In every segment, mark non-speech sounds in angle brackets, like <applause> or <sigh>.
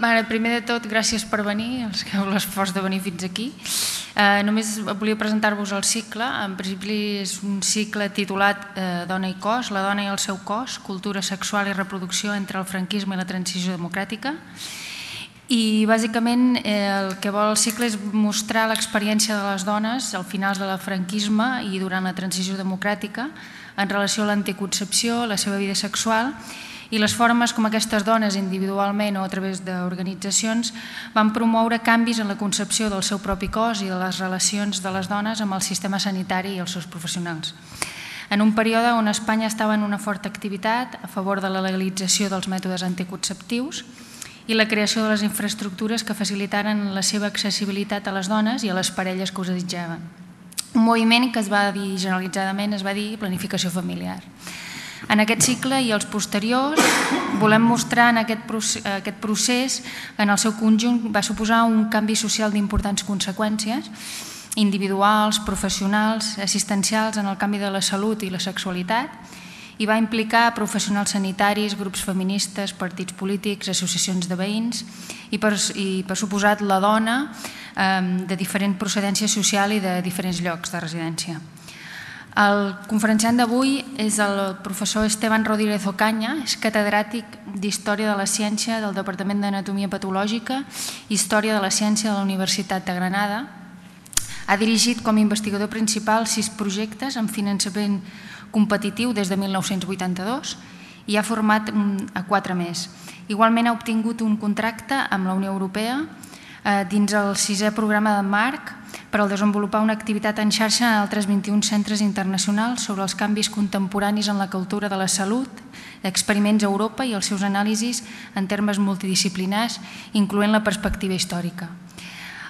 Bueno, primer de tot, gràcies per venir, els que heu l'esforç de venir fins aquí. Eh, només volia presentar-vos el cicle. En principi és un cicle titulat eh, Dona i cos, la dona i el seu cos, cultura sexual i reproducció entre el franquisme i la transició democràtica. I bàsicament eh, el que vol el cicle és mostrar l'experiència de les dones al final de la franquisme i durant la transició democràtica en relació a l'anticoncepció, la seva vida sexual i les formes com aquestes dones individualment o a través d'organitzacions van promoure canvis en la concepció del seu propi cos i de les relacions de les dones amb el sistema sanitari i els seus professionals. En un període on Espanya estava en una forta activitat a favor de la legalització dels mètodes anticonceptius i la creació de les infraestructures que facilitaren la seva accessibilitat a les dones i a les parelles que us desitjaven. Un moviment que es va dir generalitzadament es va dir planificació familiar. En aquest cicle i els posteriors volem mostrar en aquest, aquest procés en el seu conjunt va suposar un canvi social d'importants conseqüències individuals, professionals, assistencials en el canvi de la salut i la sexualitat i va implicar professionals sanitaris, grups feministes, partits polítics, associacions de veïns i per, i per suposat la dona eh, de diferent procedència social i de diferents llocs de residència. El conferenciant d'avui és el professor Esteban Rodríguez Ocaña, és catedràtic d'Història de la Ciència del Departament d'Anatomia Patològica i Història de la Ciència de la Universitat de Granada. Ha dirigit com a investigador principal sis projectes amb finançament competitiu des de 1982 i ha format a quatre més. Igualment ha obtingut un contracte amb la Unió Europea eh, dins el sisè programa de Marc per al desenvolupar una activitat en xarxa en altres 21 centres internacionals sobre els canvis contemporanis en la cultura de la salut, experiments a Europa i els seus anàlisis en termes multidisciplinars, incloent la perspectiva històrica.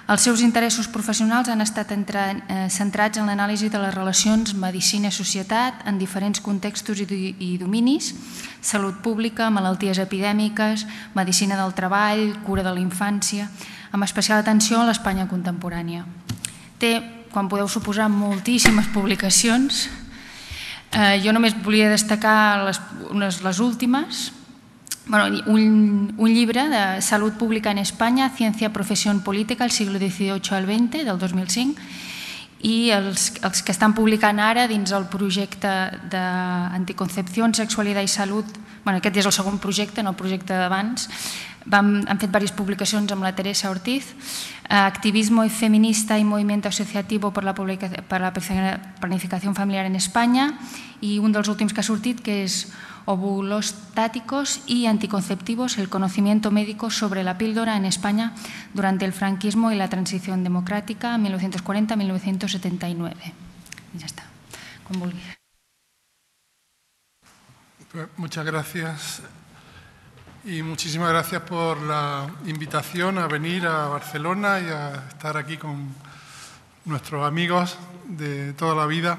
Els seus interessos professionals han estat eh, centrats en l'anàlisi de les relacions medicina-societat en diferents contextos i dominis, salut pública, malalties epidèmiques, medicina del treball, cura de la infància, amb especial atenció a l'Espanya contemporània. Té, quan podeu suposar, moltíssimes publicacions. Eh, jo només volia destacar les, unes, les últimes. Bueno, un, un llibre de Salut Pública en Espanya, Ciència, Professió Política, el siglo XVIII al XX, del 2005, i els, els que estan publicant ara dins el projecte d'anticoncepció, sexualitat i salut, bueno, aquest és el segon projecte, no el projecte d'abans, han fet diverses publicacions amb la Teresa Ortiz, Activismo feminista y movimiento asociativo per la, per la planificació familiar en Espanya i un dels últims que ha que és ovulostáticos y anticonceptivos, el conocimiento médico sobre la píldora en España durante el franquismo y la transición democrática 1940-1979. Y ya está, con Muchas gracias. Y muchísimas gracias por la invitación a venir a Barcelona y a estar aquí con nuestros amigos de toda la vida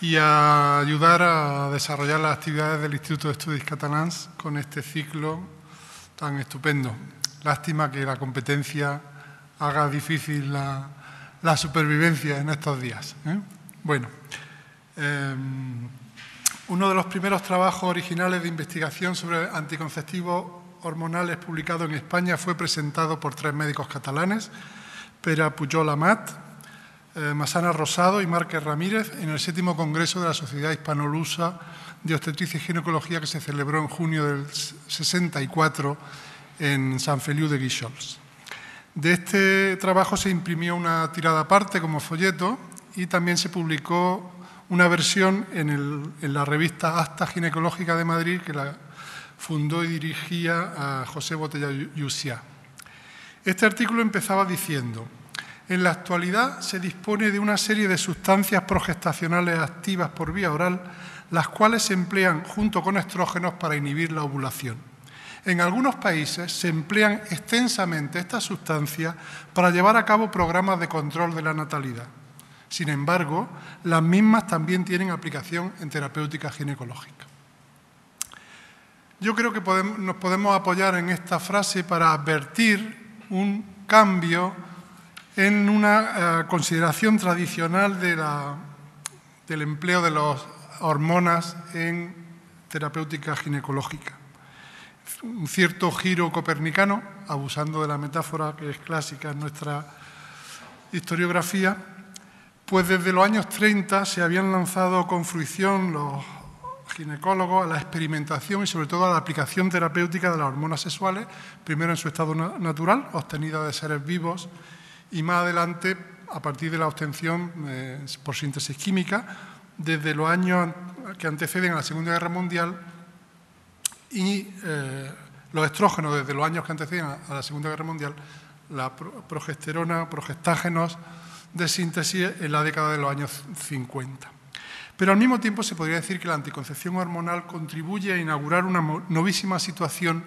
y a ayudar a desarrollar las actividades del Instituto de Estudios Catalans con este ciclo tan estupendo. Lástima que la competencia haga difícil la, supervivencia en estos días. ¿eh? Bueno. Em, uno de los primeros trabajos originales de investigación sobre anticonceptivos hormonales publicado en España fue presentado por tres médicos catalanes, Pera Pujol Amat, eh, Masana Rosado y Márquez Ramírez, en el séptimo Congreso de la Sociedad Hispanolusa de Obstetricia y Ginecología que se celebró en junio del 64 en San Feliu de Guixols. De este trabajo se imprimió una tirada aparte como folleto y también se publicó una versión en, la revista Asta Ginecológica de Madrid que la fundó y dirigía a José Botella Yusia. Este artículo empezaba diciendo, en la actualidad se dispone de una serie de sustancias progestacionales activas por vía oral, las cuales se emplean junto con estrógenos para inhibir la ovulación. En algunos países se emplean extensamente estas sustancias para llevar a cabo programas de control de la natalidad. Sin embargo, las mismas también tienen aplicación en terapéutica ginecológica. Yo creo que nos podemos apoyar en esta frase para advertir un cambio en una eh, consideración tradicional del empleo de las hormonas en terapéutica ginecológica. un cierto giro copernicano, abusando de la metáfora que es clásica en nuestra historiografía, pues desde los años 30 se habían lanzado con fruición los ginecólogos a la experimentación y sobre todo a la aplicación terapéutica de las hormonas sexuales, primero en su estado natural, obtenida de seres vivos, y más adelante a partir de la obtención eh, por síntesis química, desde los años que anteceden a la Segunda Guerra Mundial y eh, los estrógenos desde los años que anteceden a la Segunda Guerra Mundial, la progesterona, progestágenos de síntesis en la década de los años 50. Pero al mismo tiempo se podría decir que la anticoncepción hormonal contribuye a inaugurar una novísima situación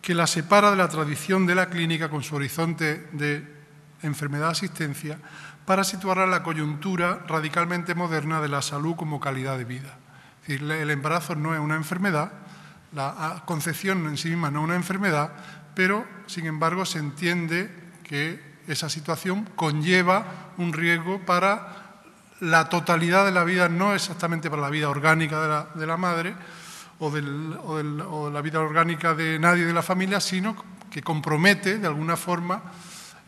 que la separa de la tradición de la clínica con su horizonte de enfermedad-asistencia para situarla en la coyuntura radicalmente moderna de la salud como calidad de vida. Decir, el embarazo no es una enfermedad, la concepción en sí misma no es una enfermedad, pero sin embargo se entiende que esa situación conlleva un riesgo para la totalidad de la vida, no exactamente para la vida orgánica de la, madre o, o, la vida orgánica de nadie de la familia, sino que compromete de alguna forma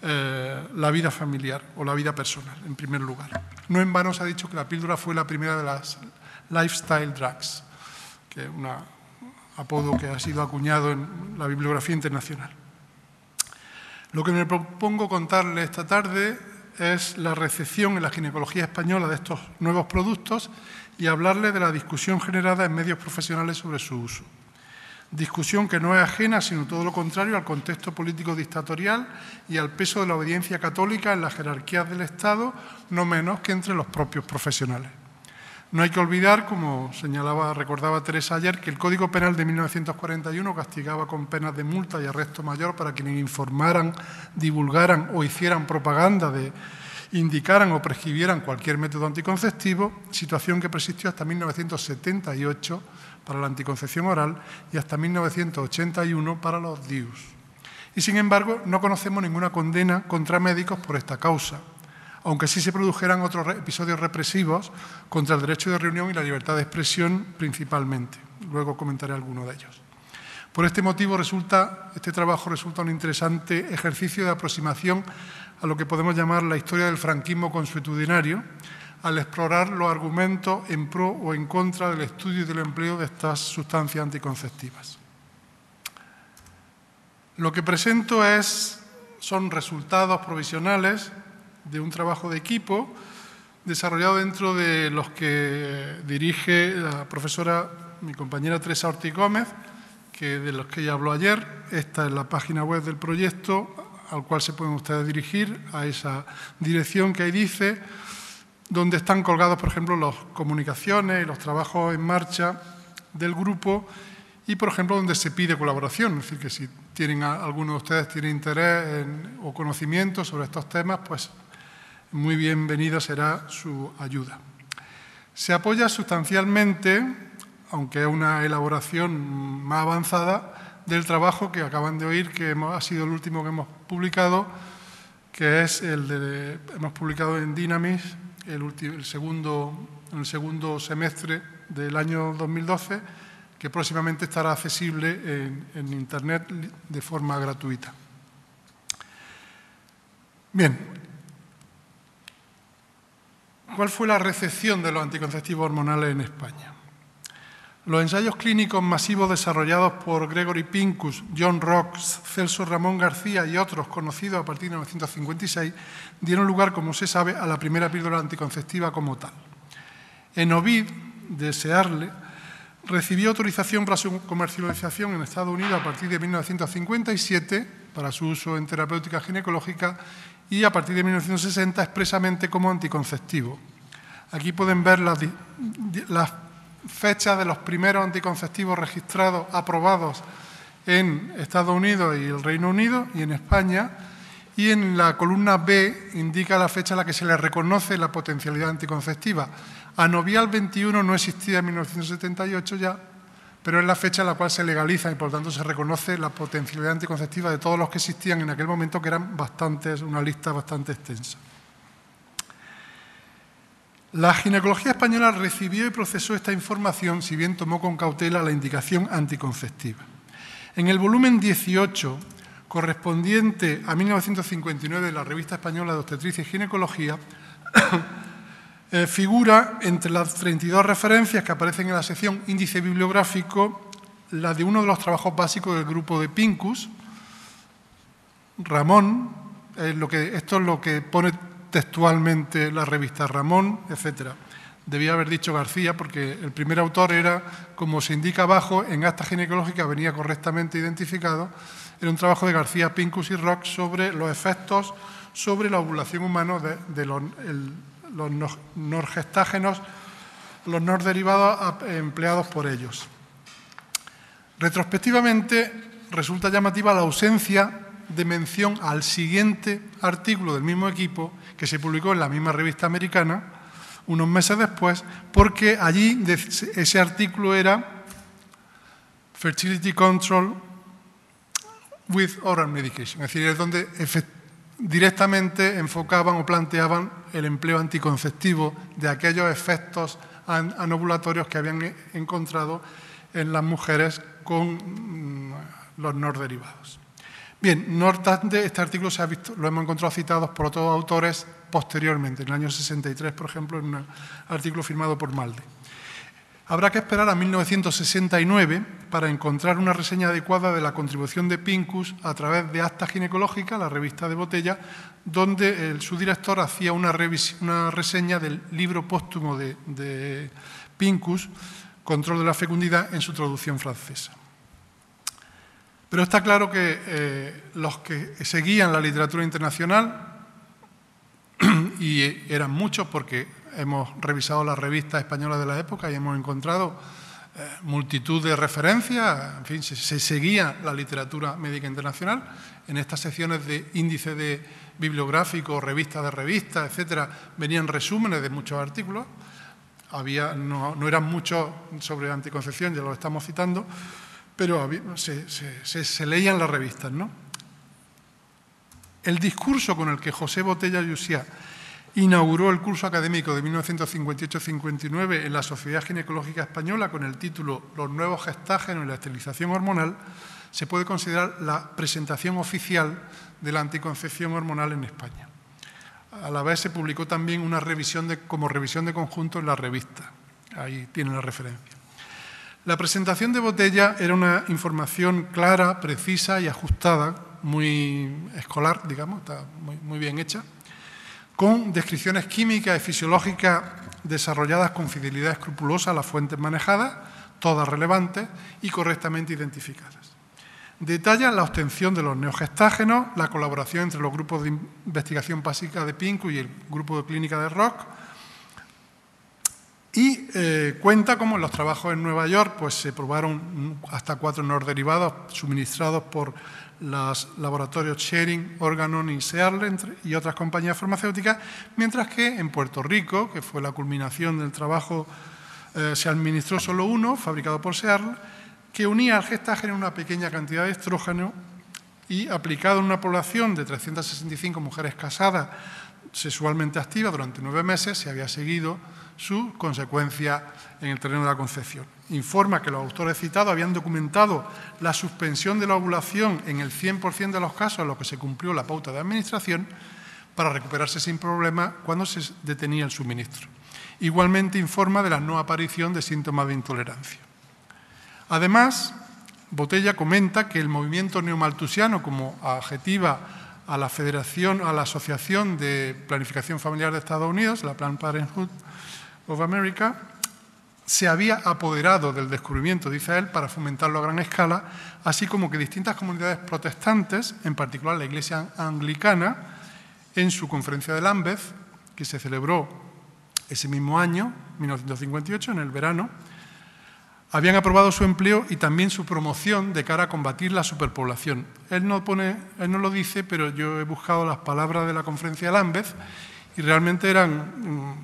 eh, la vida familiar o la vida personal, en primer lugar. No en vano se ha dicho que la píldora fue la primera de las lifestyle drugs, que es un apodo que ha sido acuñado en la bibliografía internacional. Lo que me propongo contarle esta tarde es la recepción en la ginecología española de estos nuevos productos y hablarle de la discusión generada en medios profesionales sobre su uso. Discusión que no es ajena, sino todo lo contrario, al contexto político dictatorial y al peso de la obediencia católica en las jerarquías del Estado, no menos que entre los propios profesionales. No hay que olvidar, como señalaba, recordaba Teresa ayer, que el Código Penal de 1941 castigaba con penas de multa y arresto mayor para quienes informaran, divulgaran o hicieran propaganda de indicaran o prescribieran cualquier método anticonceptivo, situación que persistió hasta 1978 para la anticoncepción oral y hasta 1981 para los DIUS. Y sin embargo, no conocemos ninguna condena contra médicos por esta causa aunque sí se produjeran otros episodios represivos contra el derecho de reunión y la libertad de expresión principalmente. Luego comentaré alguno de ellos. Por este motivo, este trabajo resulta un interesante ejercicio de aproximación a lo que podemos llamar la historia del franquismo consuetudinario, al explorar los argumentos en pro o en contra del estudio y del empleo de estas sustancias anticonceptivas. Lo que presento es, son resultados provisionales de un trabajo de equipo desarrollado dentro de los que dirige la profesora, mi compañera Teresa Ortiz Gómez, que de los que ella habló ayer. Esta es la página web del proyecto al cual se pueden ustedes dirigir, a esa dirección que ahí dice, donde están colgados, por ejemplo, las comunicaciones y los trabajos en marcha del grupo y, por ejemplo, donde se pide colaboración. Es decir, que si tienen alguno de ustedes tiene interés o conocimiento sobre estos temas, pues muy bienvenida será su ayuda. Se apoya sustancialmente, aunque es una elaboración más avanzada, del trabajo que acaban de oír, que ha sido el último que hemos publicado, que es el de, hemos publicado en Dynamis el, segundo, el segundo semestre del año 2012, que próximamente estará accesible en Internet de forma gratuita. Bien, ¿Cuál fue la recepción de los anticonceptivos hormonales en España? Los ensayos clínicos masivos desarrollados por Gregory Pincus, John Rocks, Celso Ramón García y otros conocidos a partir de 1956 dieron lugar, como se sabe, a la primera píldora anticonceptiva como tal. En Ovid, de Searle, recibió autorización para su comercialización en Estados Unidos a partir de 1957 para su uso en terapéutica ginecológica y a partir de 1960 expresamente como anticonceptivo. Aquí pueden ver las, fechas de los primeros anticonceptivos registrados, aprobados en Estados Unidos y el Reino Unido y en España. Y en la columna B indica la fecha a la que se le reconoce la potencialidad anticonceptiva. Anovial 21 no existía en 1978 ya, pero es la fecha en la cual se legaliza y por tanto se reconoce la potencialidad anticonceptiva de todos los que existían en aquel momento, que eran bastantes, una lista bastante extensa. La ginecología española recibió y procesó esta información, si bien tomó con cautela la indicación anticonceptiva. En el volumen 18, correspondiente a 1959 de la Revista Española de Obstetricia y Ginecología, eh, figura entre las 32 referencias que aparecen en la sección índice bibliográfico la de uno de los trabajos básicos del grupo de Pincus, Ramón, esto es lo que pone textualmente la revista Ramón, etcétera. Debía haber dicho García porque el primer autor era, como se indica abajo, en acta ginecológica venía correctamente identificado, era un trabajo de García, Pincus y Rock sobre los efectos sobre la ovulación humana de, los norgestágenos, los norderivados empleados por ellos. Retrospectivamente, resulta llamativa la ausencia de mención al siguiente artículo del mismo equipo que se publicó en la misma revista americana, unos meses después, porque allí ese artículo era Fertility Control with Oral Medication, es decir, es donde directamente enfocaban o planteaban el empleo anticonceptivo de aquellos efectos anovulatorios que habían encontrado en las mujeres con mm, los norderivados. Bien, no obstante, este artículo se ha visto, lo hemos encontrado citados por otros autores posteriormente, en el año 63, por ejemplo, en un artículo firmado por Malde. Habrá que esperar a 1969 para encontrar una reseña adecuada de la contribución de Pincus a través de Acta Ginecológica, la revista de Botella, donde el, su director hacía una, reseña del libro póstumo de, Pincus, Control de la fecundidad, en su traducción francesa. Pero está claro que eh, los que seguían la literatura internacional, <clears throat> y eran muchos porque hemos revisado las revistas españolas de la época y hemos encontrado eh, multitud de referencias, en fin, se, seguía la literatura médica internacional. En estas secciones de índice de bibliográfico, revistas de revistas, etcétera, venían resúmenes de muchos artículos. Había, no, no eran muchos sobre anticoncepción, ya lo estamos citando, pero se, leían las revistas. ¿no? El discurso con el que José Botella Lluciá inauguró el curso académico de 1958-59 en la Sociedad Ginecológica Española con el título Los nuevos gestágenos y la esterilización hormonal, se puede considerar la presentación oficial de la anticoncepción hormonal en España. A la vez se publicó también una revisión de, como revisión de conjunto en la revista. Ahí tienen la referencia. La presentación de Botella era una información clara, precisa y ajustada, muy escolar, digamos, está muy, bien hecha, con descripciones químicas y fisiológicas desarrolladas con fidelidad escrupulosa a las fuentes manejadas, todas relevantes y correctamente identificadas. Detalla la obtención de los neogestágenos, la colaboración entre los grupos de investigación básica de PINCU y el grupo de clínica de ROC, y eh, cuenta como en los trabajos en Nueva York pues, se probaron hasta cuatro norderivados suministrados por los laboratorios Sharing, Organon y Searle y otras compañías farmacéuticas, mientras que en Puerto Rico, que fue la culminación del trabajo, eh, se administró solo uno, fabricado por Searle, que unía al gestágeno una pequeña cantidad de estrógeno y aplicado en una población de 365 mujeres casadas sexualmente activas durante nueve meses, se había seguido su consecuencia en el terreno de la concepción. Informa que los autores citados habían documentado la suspensión de la ovulación en el 100% de los casos en los que se cumplió la pauta de administración para recuperarse sin problema cuando se detenía el suministro. Igualmente informa de la no aparición de síntomas de intolerancia. Además, Botella comenta que el movimiento neomaltusiano, como adjetiva a la Federación, a la Asociación de Planificación Familiar de Estados Unidos, la Planned Parenthood, of America se había apoderado del descubrimiento, dice él, para fomentarlo a gran escala, así como que distintas comunidades protestantes, en particular la Iglesia Anglicana, en su conferencia de Lambeth, que se celebró ese mismo año, 1958, en el verano, habían aprobado su empleo y también su promoción de cara a combatir la superpoblación. Él no, pone, él no lo dice, pero yo he buscado las palabras de la conferencia de Lambeth y realmente eran mm,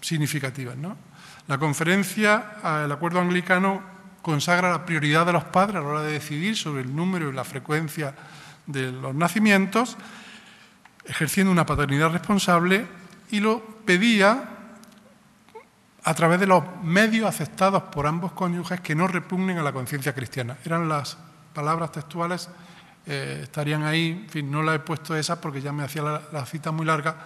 significativas. ¿no? La conferencia, el acuerdo anglicano, consagra la prioridad de los padres a la hora de decidir sobre el número y la frecuencia de los nacimientos, ejerciendo una paternidad responsable y lo pedía a través de los medios aceptados por ambos cónyuges que no repugnen a la conciencia cristiana. Eran las palabras textuales eh, estarían ahí, en fin, no la he puesto esas porque ya me hacía la, cita muy larga,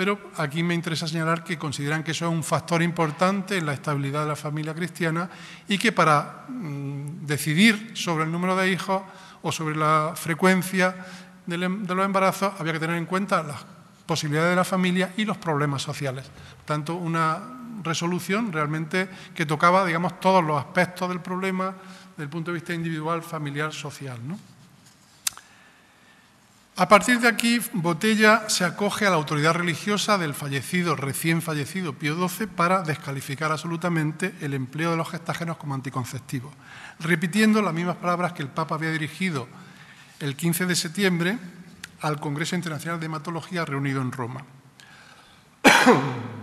pero aquí me interesa señalar que consideran que eso es un factor importante en la estabilidad de la familia cristiana y que para mm, decidir sobre el número de hijos o sobre la frecuencia de, los embarazos había que tener en cuenta las posibilidades de la familia y los problemas sociales. Tanto una resolución realmente que tocaba, digamos, todos los aspectos del problema desde el punto de vista individual, familiar, social. ¿no? A partir de aquí, Botella se acoge a la autoridad religiosa del fallecido, recién fallecido Pío XII para descalificar absolutamente el empleo de los gestágenos como anticonceptivos, repitiendo las mismas palabras que el Papa había dirigido el 15 de septiembre al Congreso Internacional de Hematología reunido en Roma. <coughs>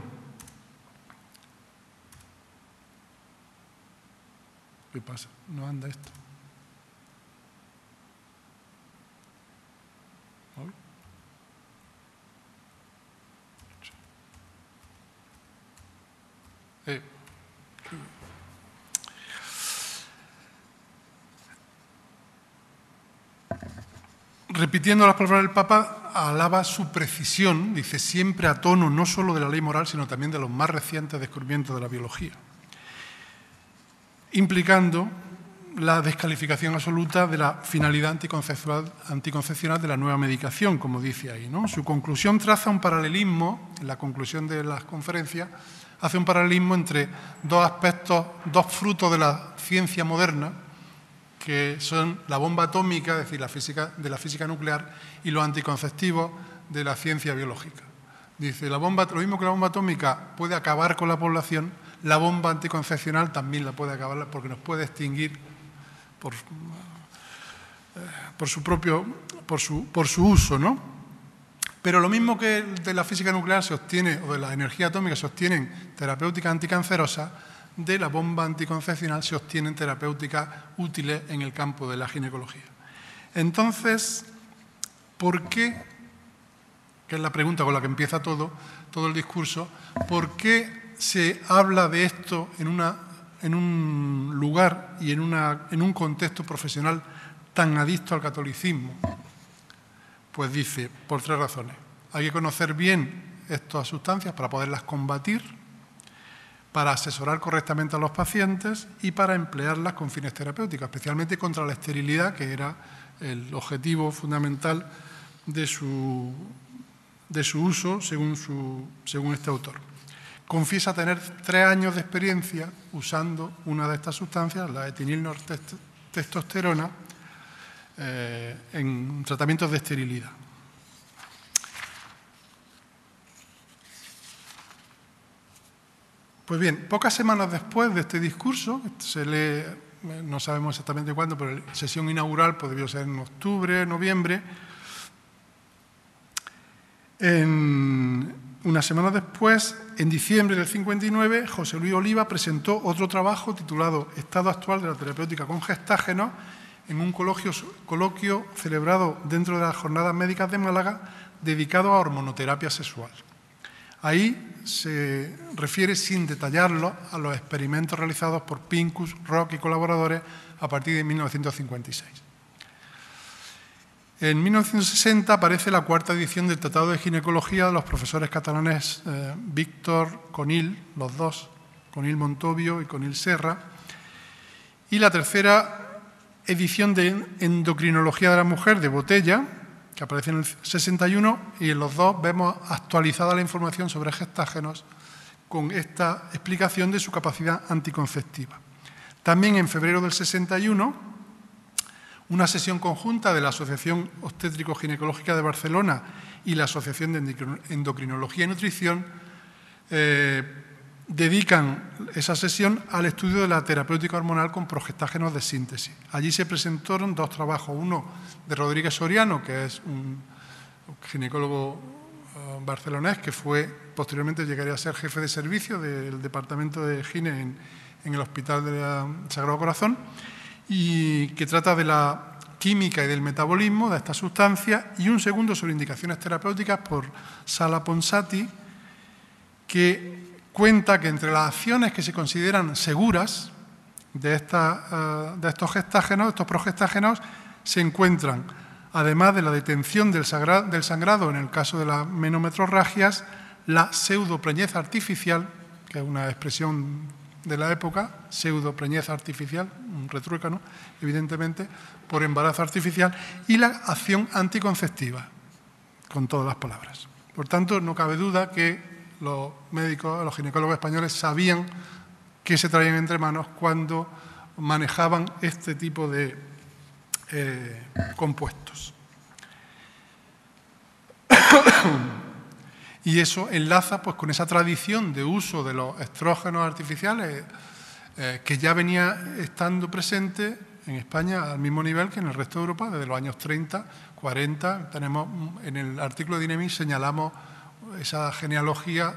¿Qué pasa? No anda esto. Repitiendo las palabras del Papa, alaba su precisión, dice, siempre a tono no solo de la ley moral, sino también de los más recientes descubrimientos de la biología, implicando la descalificación absoluta de la finalidad anticoncepcional, de la nueva medicación, como dice ahí. Su conclusión traza un paralelismo, en la conclusión de las conferencias, hace un paralelismo entre dos aspectos, dos frutos de la ciencia moderna, que son la bomba atómica, es decir, la física, de la física nuclear, y los anticonceptivos de la ciencia biológica. Dice, la bomba, lo mismo que la bomba atómica puede acabar con la población, la bomba anticoncepcional también la puede acabar porque nos puede extinguir por, eh, su propio, por su, por su uso, ¿no? Pero lo mismo que de la física nuclear se obtiene, o de la energía atómica se obtienen terapéuticas anticancerosas, de la bomba anticoncepcional se obtienen terapéuticas útiles en el campo de la ginecología. Entonces, ¿por qué, que es la pregunta con la que empieza todo, todo el discurso, ¿por qué se habla de esto en, una, en un lugar y en, una, en un contexto profesional tan adicto al catolicismo? Pues dice, por tres razones. Hay que conocer bien estas sustancias para poderlas combatir, para asesorar correctamente a los pacientes y para emplearlas con fines terapéuticos, especialmente contra la esterilidad, que era el objetivo fundamental de su, de su uso, según, su, según este autor. Confiesa tener tres años de experiencia usando una de estas sustancias, la etinilnortestosterona, eh, en tratamientos de esterilidad. Pues bien, pocas semanas después de este discurso, no sabemos exactamente cuándo, pero la sesión inaugural debió ser en octubre, noviembre, en, unas semanas después, en diciembre del 59, José Luis Oliva presentó otro trabajo titulado Estado actual de la terapéutica con gestágenos en un coloquio, celebrado dentro de las jornadas médicas de Málaga dedicado a hormonoterapia sexual. Ahí se refiere, sin detallarlo, a los experimentos realizados por Pincus, Rock y colaboradores a partir de 1956. En 1960 aparece la cuarta edición del Tratado de Ginecología de los profesores catalanes eh, Víctor Conil, los dos, Conil Montovio y Conil Serra, y la tercera edición de Endocrinología de la Mujer de Botella, que aparece en el 61, y en los dos vemos actualizada la información sobre gestágenos con esta explicación de su capacidad anticonceptiva. También en febrero del 61, una sesión conjunta de la Asociación Obstétrico-Ginecológica de Barcelona y la Asociación de Endocrinología y Nutrición eh, dedican esa sesión al estudio de la terapéutica hormonal con progestágenos de síntesis. Allí se presentaron dos trabajos, uno de Rodríguez Soriano, que es un ginecólogo eh, barcelonés que fue posteriormente llegaría a ser jefe de servicio del departamento de gine en, el Hospital del Sagrado Corazón y que trata de la química y del metabolismo de esta sustancia y un segundo sobre indicaciones terapéuticas por Sala Ponsati que cuenta que entre las acciones que se consideran seguras, de, de estos gestágenos, estos progestágenos, se encuentran, además de la detención del, sangrado en el caso de las menometrorragias, la pseudopreñez artificial, que es una expresión de la época, pseudopreñez artificial, un retruécano, evidentemente, por embarazo artificial, y la acción anticonceptiva, con todas las palabras. Por tanto, no cabe duda que los médicos, los ginecólogos españoles sabían qué se traían entre manos cuando manejaban este tipo de eh, compuestos. <coughs> y eso enlaza pues, con esa tradición de uso de los estrógenos artificiales eh, que ya venía estando presente en España al mismo nivel que en el resto de Europa desde los años 30, 40. Tenemos, en el artículo de Dinemi señalamos esa genealogía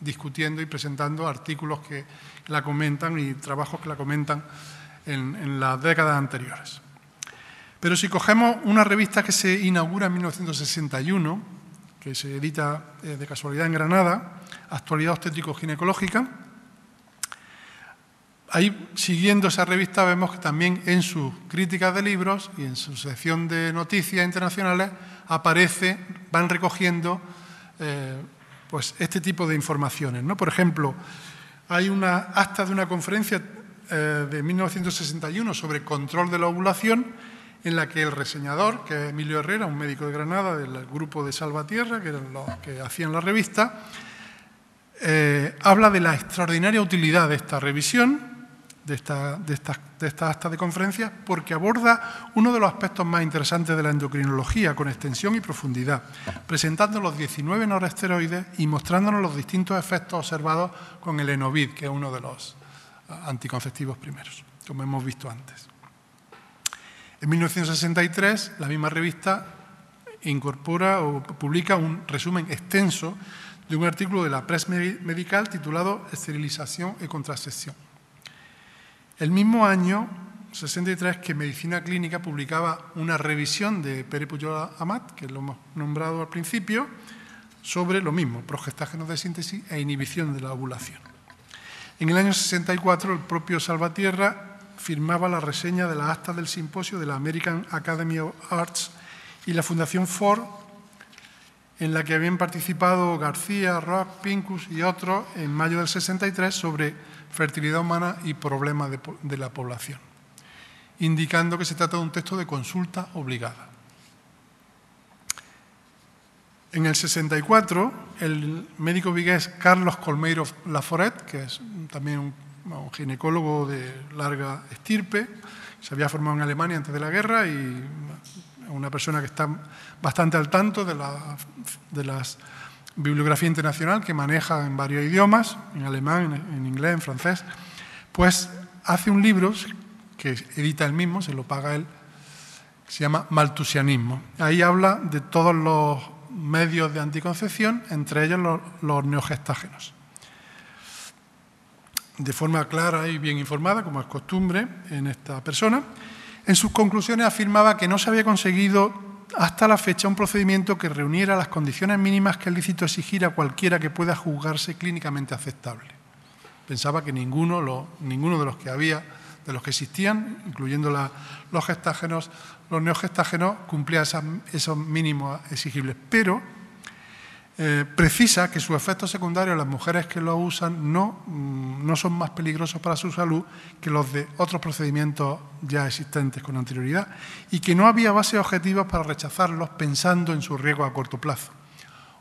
discutiendo y presentando artículos que la comentan y trabajos que la comentan en, las décadas anteriores. Pero si cogemos una revista que se inaugura en 1961, que se edita eh, de casualidad en Granada, Actualidad Obstétrico-Ginecológica, ahí siguiendo esa revista vemos que también en sus críticas de libros y en su sección de noticias internacionales aparece, van recogiendo eh, pues este tipo de informaciones. ¿no? Por ejemplo, hay una acta de una conferencia eh, de 1961 sobre control de la ovulación en la que el reseñador, que es Emilio Herrera, un médico de Granada del grupo de Salvatierra, que eran los que hacían la revista, eh, habla de la extraordinaria utilidad de esta revisión, de esta, de, de esta acta de conferencia, porque aborda uno de los aspectos más interesantes de la endocrinología, con extensión y profundidad, presentando los 19 noresteroides y mostrándonos los distintos efectos observados con el Enovid, que es uno de los anticonceptivos primeros, como hemos visto antes. En 1963, la misma revista incorpora o publica un resumen extenso de un artículo de la Press Medical titulado Esterilización y Contracepción. El mismo año, 63, que Medicina Clínica publicaba una revisión de Pere Pujol Amat, que lo hemos nombrado al principio, sobre lo mismo, progestágenos de síntesis e inhibición de la ovulación. En el año 64, el propio Salvatierra firmaba la reseña de la acta del simposio de la American Academy of Arts y la Fundación Ford, en la que habían participado García, Rock, Pincus y otros en mayo del 63 sobre fertilidad humana y problemas de, la población, indicando que se trata de un texto de consulta obligada. En el 64, el médico vigués Carlos Colmeiro Laforet, que es también un ginecólogo de larga estirpe, se había formado en Alemania antes de la guerra y una persona que está bastante al tanto de las bibliografía internacional que maneja en varios idiomas, en alemán, en, inglés, en francés, pues hace un libro que edita él mismo, se lo paga él, se llama Maltusianismo. Ahí habla de todos los medios de anticoncepción, entre ellos los, los neogestágenos de forma clara y bien informada, como es costumbre en esta persona. En sus conclusiones afirmaba que no se había conseguido hasta la fecha un procedimiento que reuniera las condiciones mínimas que es lícito exigir a cualquiera que pueda juzgarse clínicamente aceptable. Pensaba que ninguno, ninguno de los que había, de los que existían, incluyendo los gestágenos, los neogestágenos, cumplía esos mínimos exigibles. Pero eh, precisa que sus efectos secundarios las mujeres que lo usan no, mm, no son más peligrosos para su salud que los de otros procedimientos ya existentes con anterioridad y que no había bases objetivas para rechazarlos pensando en su riesgo a corto plazo.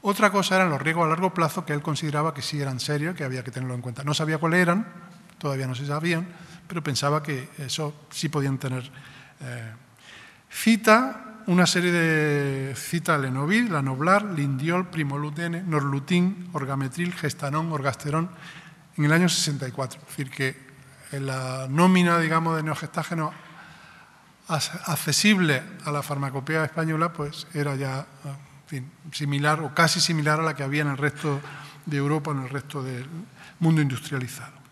Otra cosa eran los riesgos a largo plazo que él consideraba que sí eran serios, que había que tenerlo en cuenta. No sabía cuáles eran, todavía no se sabían, pero pensaba que eso sí podían tener. Eh, cita una serie de citas Lenovid, Lanoblar, Lindiol, Primolutene, Norlutin, Orgametril, Gestanón, Orgasterón, en el año 64. Es decir, que la nómina, digamos, de neogestágenos accesible a la farmacopea española, pues era ya similar o casi similar a la que había en el resto de Europa, en el resto del mundo industrializado.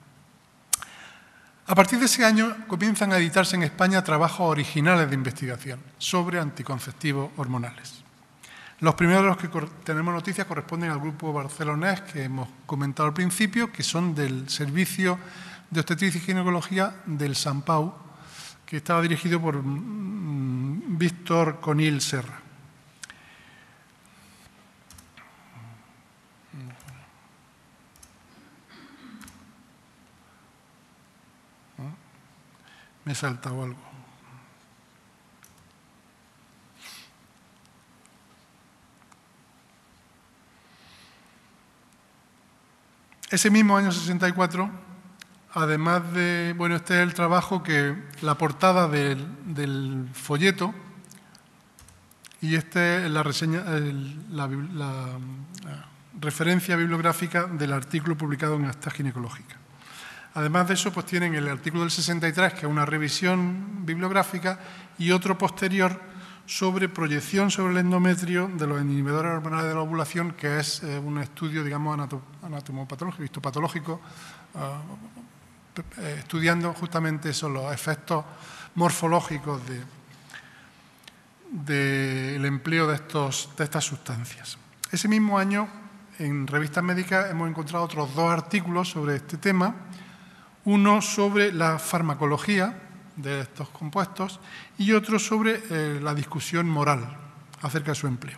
A partir de ese año comienzan a editarse en España trabajos originales de investigación sobre anticonceptivos hormonales. Los primeros de los que tenemos noticias corresponden al grupo barcelonés que hemos comentado al principio, que son del Servicio de obstetricia y ginecología del San Pau, que estaba dirigido por mm, Víctor Conil Serra. Me he algo. Ese mismo año 64, además de, bueno, este es el trabajo que, la portada del, folleto, y esta es la, reseña, la, referencia bibliográfica del artículo publicado en esta ginecológica. Además de eso, pues tienen el artículo del 63, que es una revisión bibliográfica, y otro posterior sobre proyección sobre el endometrio de los inhibidores hormonales de la ovulación, que es eh, un estudio, digamos, anatomopatológico, histopatológico, eh, estudiando justamente eso, los efectos morfológicos del empleo de, de estas sustancias. Ese mismo año, en revistas médicas, hemos encontrado otros dos artículos sobre este tema, uno sobre la farmacología de estos compuestos y otro sobre eh, la discusión moral acerca de su empleo.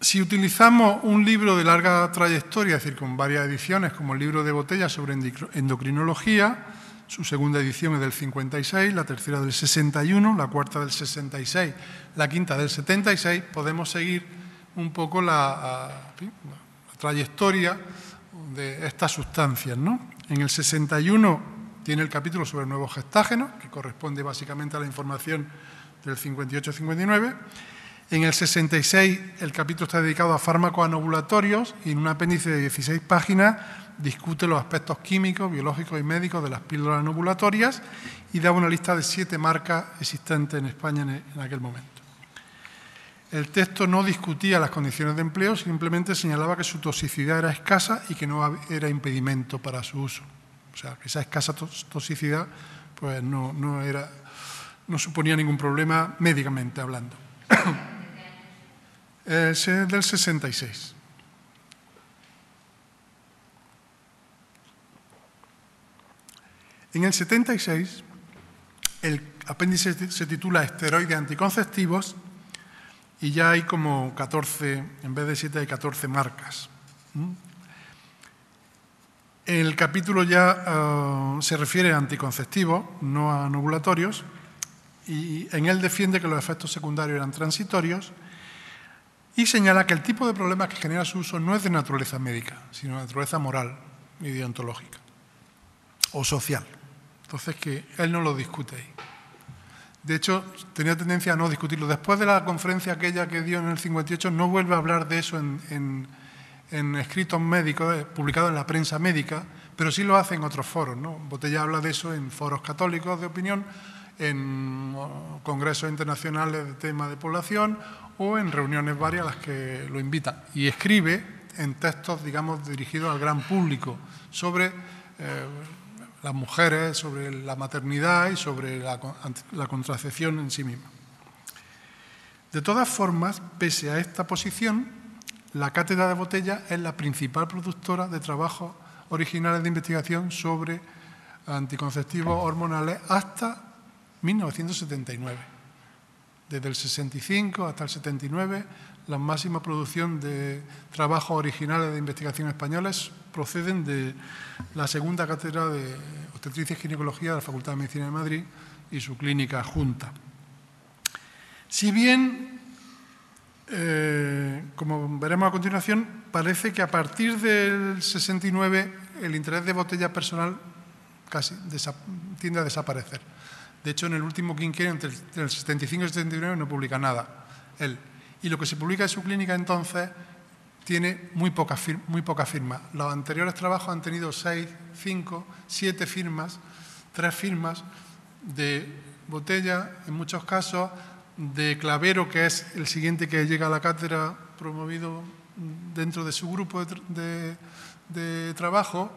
Si utilizamos un libro de larga trayectoria, es decir, con varias ediciones, como el libro de Botella sobre endocrinología, su segunda edición es del 56, la tercera del 61, la cuarta del 66, la quinta del 76, podemos seguir un poco la, la trayectoria de estas sustancias. ¿no? En el 61 tiene el capítulo sobre nuevos gestágenos, que corresponde básicamente a la información del 58-59. En el 66 el capítulo está dedicado a fármacos anovulatorios y en un apéndice de 16 páginas discute los aspectos químicos, biológicos y médicos de las píldoras anovulatorias y da una lista de siete marcas existentes en España en aquel momento. El texto no discutía las condiciones de empleo, simplemente señalaba que su toxicidad era escasa y que no era impedimento para su uso. O sea, que esa escasa toxicidad pues no, era, no suponía ningún problema médicamente hablando. <coughs> es del 66. En el 76, el apéndice se titula Esteroides anticonceptivos y ya hay como 14, en vez de 7 hay 14 marcas. El capítulo ya eh, se refiere a anticonceptivos, no a novulatorios, y en él defiende que los efectos secundarios eran transitorios y señala que el tipo de problemas que genera su uso no es de naturaleza médica, sino de naturaleza moral y deontológica o social. Entonces que él no lo discute ahí. De hecho, tenía tendencia a no discutirlo. Después de la conferencia aquella que dio en el 58, no vuelve a hablar de eso en, escritos médicos, eh, publicados en la prensa médica, pero sí lo hace en otros foros. Botella habla de eso en foros católicos de opinión, en congresos internacionales de tema de población o en reuniones varias a las que lo invitan. Y escribe en textos, digamos, dirigidos al gran público sobre... Eh, las mujeres, sobre la maternidad y sobre la, contracepción en sí misma. De todas formas, pese a esta posición, la Cátedra de Botella es la principal productora de trabajos originales de investigación sobre anticonceptivos hormonales hasta 1979. Desde el 65 hasta el 79, la máxima producción de trabajos originales de investigación españoles proceden de la segunda cátedra de obstetricia y ginecología de la Facultad de Medicina de Madrid y su clínica junta. Si bien, eh, como veremos a continuación, parece que a partir del 69 el interés de botella personal casi tiende a desaparecer. De hecho, en el último quinquenio, entre el 75 y el 79, no publica nada él. Y lo que se publica en su clínica entonces tiene muy pocas muy poca firmas. Los anteriores trabajos han tenido seis, cinco, siete firmas, tres firmas de botella, en muchos casos, de Clavero, que es el siguiente que llega a la cátedra promovido dentro de su grupo de, trabajo.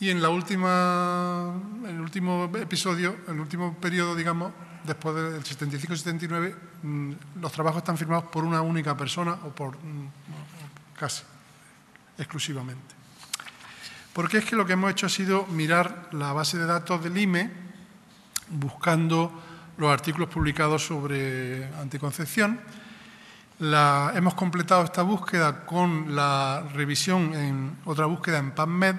Y en la última, el último episodio, el último periodo, digamos, después del 75-79, mm, los trabajos están firmados por una única persona o por mm, casi exclusivamente. Porque es que lo que hemos hecho ha sido mirar la base de datos del IME buscando los artículos publicados sobre anticoncepción. hemos completado esta búsqueda con la revisión en otra búsqueda en PubMed,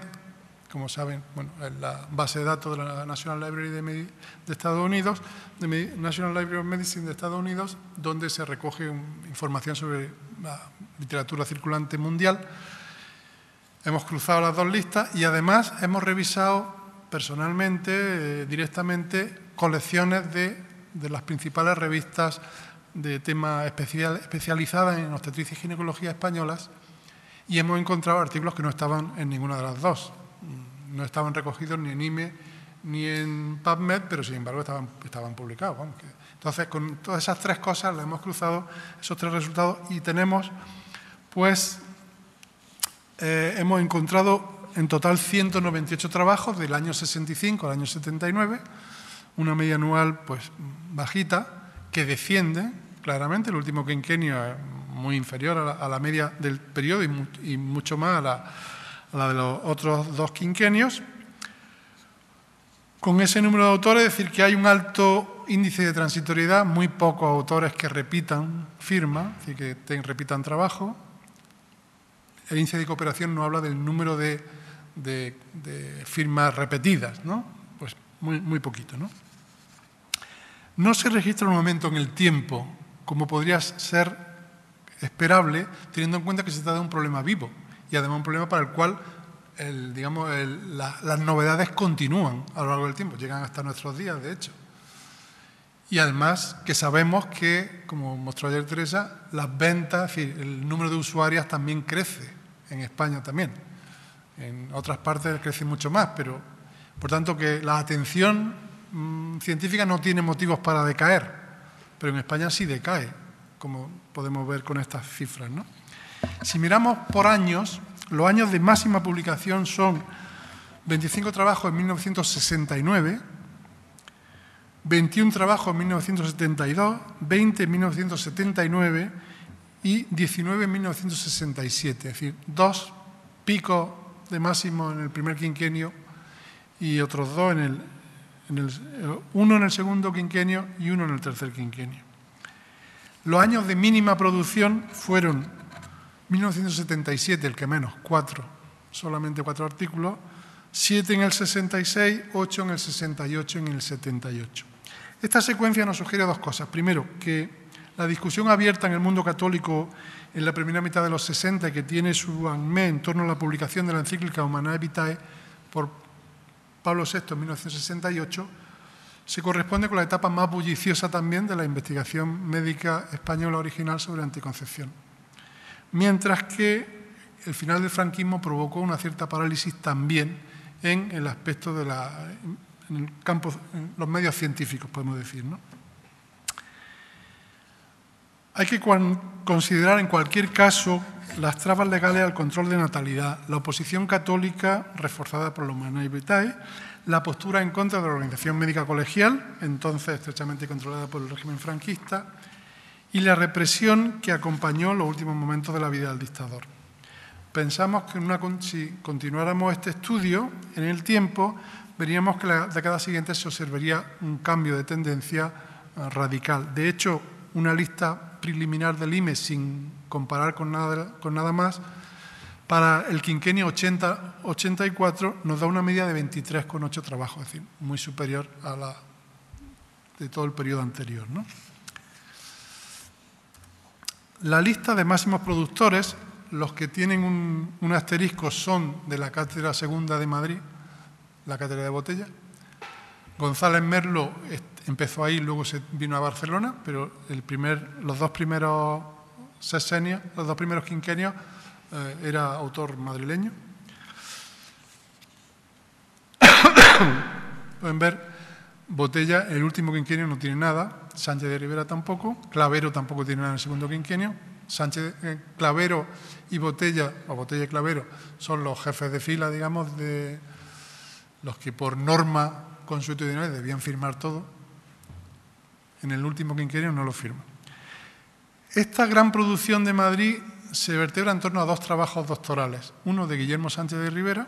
como saben, bueno, en la base de datos de la National Library de, Estados Unidos, National Library of Medicine de Estados Unidos, donde se recoge información sobre la literatura circulante mundial. Hemos cruzado las dos listas y además hemos revisado personalmente, eh, directamente, colecciones de, las principales revistas de temas especial, especializadas en obstetricia y ginecología españolas y hemos encontrado artículos que no estaban en ninguna de las dos. No estaban recogidos ni en IME ni en PubMed, pero sin embargo estaban, estaban publicados. Entonces, con todas esas tres cosas, le hemos cruzado esos tres resultados y tenemos, pues, eh, hemos encontrado en total 198 trabajos del año 65 al año 79, una media anual, pues, bajita, que desciende claramente, el último quinquenio es muy inferior a la, media del periodo y, mucho más a la de los otros dos quinquenios, con ese número de autores, es decir, que hay un alto índice de transitoriedad, muy pocos autores que repitan firma, es decir, que repitan trabajo. El índice de cooperación no habla del número de, firmas repetidas, ¿no? Pues muy, muy poquito, ¿no? No se registra un aumento en el tiempo, como podría ser esperable, teniendo en cuenta que se trata de un problema vivo y además un problema para el cual digamos, las novedades continúan a lo largo del tiempo, llegan hasta nuestros días, de hecho. Y además que sabemos que, como mostró ayer Teresa, las ventas, el número de usuarias también crece, en España también. En otras partes crece mucho más, pero por tanto que la atención mm, científica no tiene motivos para decaer, pero en España sí decae, como podemos ver con estas cifras. ¿no? Si miramos por años, los años de máxima publicación son 25 trabajos en 1969, 21 trabajos en 1972, 20 en 1979 y 19 en 1967. Es decir, dos picos de máximo en el primer quinquenio y otros dos en el, en el, uno en el segundo quinquenio y uno en el tercer quinquenio. Los años de mínima producción fueron 1977, el que menos, cuatro, solamente cuatro artículos, siete en el 66, ocho en el 68 y en el 78. Esta secuencia nos sugiere dos cosas. Primero, que la discusión abierta en el mundo católico en la primera mitad de los 60, que tiene su anmé en torno a la publicación de la encíclica Humanae Vitae por Pablo VI en 1968, se corresponde con la etapa más bulliciosa también de la investigación médica española original sobre anticoncepción mientras que el final del franquismo provocó una cierta parálisis también en el aspecto de la, en el campo, los medios científicos, podemos decir. ¿no? Hay que considerar en cualquier caso las trabas legales al control de natalidad, la oposición católica reforzada por los Manai Vitae, la postura en contra de la organización médica colegial, entonces estrechamente controlada por el régimen franquista, y la represión que acompañó los últimos momentos de la vida del dictador. Pensamos que si continuáramos este estudio en el tiempo, veríamos que la década siguiente se observaría un cambio de tendencia eh, radical. De hecho, una lista preliminar del IME sin comparar con nada, más, para el quinquenio 80-84 nos da una media de 23,8 trabajos, es decir, muy superior a la de todo el periodo anterior. La lista de máximos productores, los que tienen un, asterisco son de la Cátedra Segunda de Madrid, la Cátedra de Botella. González Merlo empezó ahí, luego se vino a Barcelona, pero el primer, los dos primeros sesenios, los dos primeros quinquenios, eh, era autor madrileño. <coughs> Pueden ver Botella, el último quinquenio no tiene nada, Sánchez de Rivera tampoco, Clavero tampoco tiene nada en el segundo quinquenio. Sánchez, eh, Clavero y Botella, o Botella y Clavero, son los jefes de fila, digamos, de los que por norma constitucional debían firmar todo. En el último quinquenio no lo firman. Esta gran producción de Madrid se vertebra en torno a dos trabajos doctorales. Uno de Guillermo Sánchez de Rivera,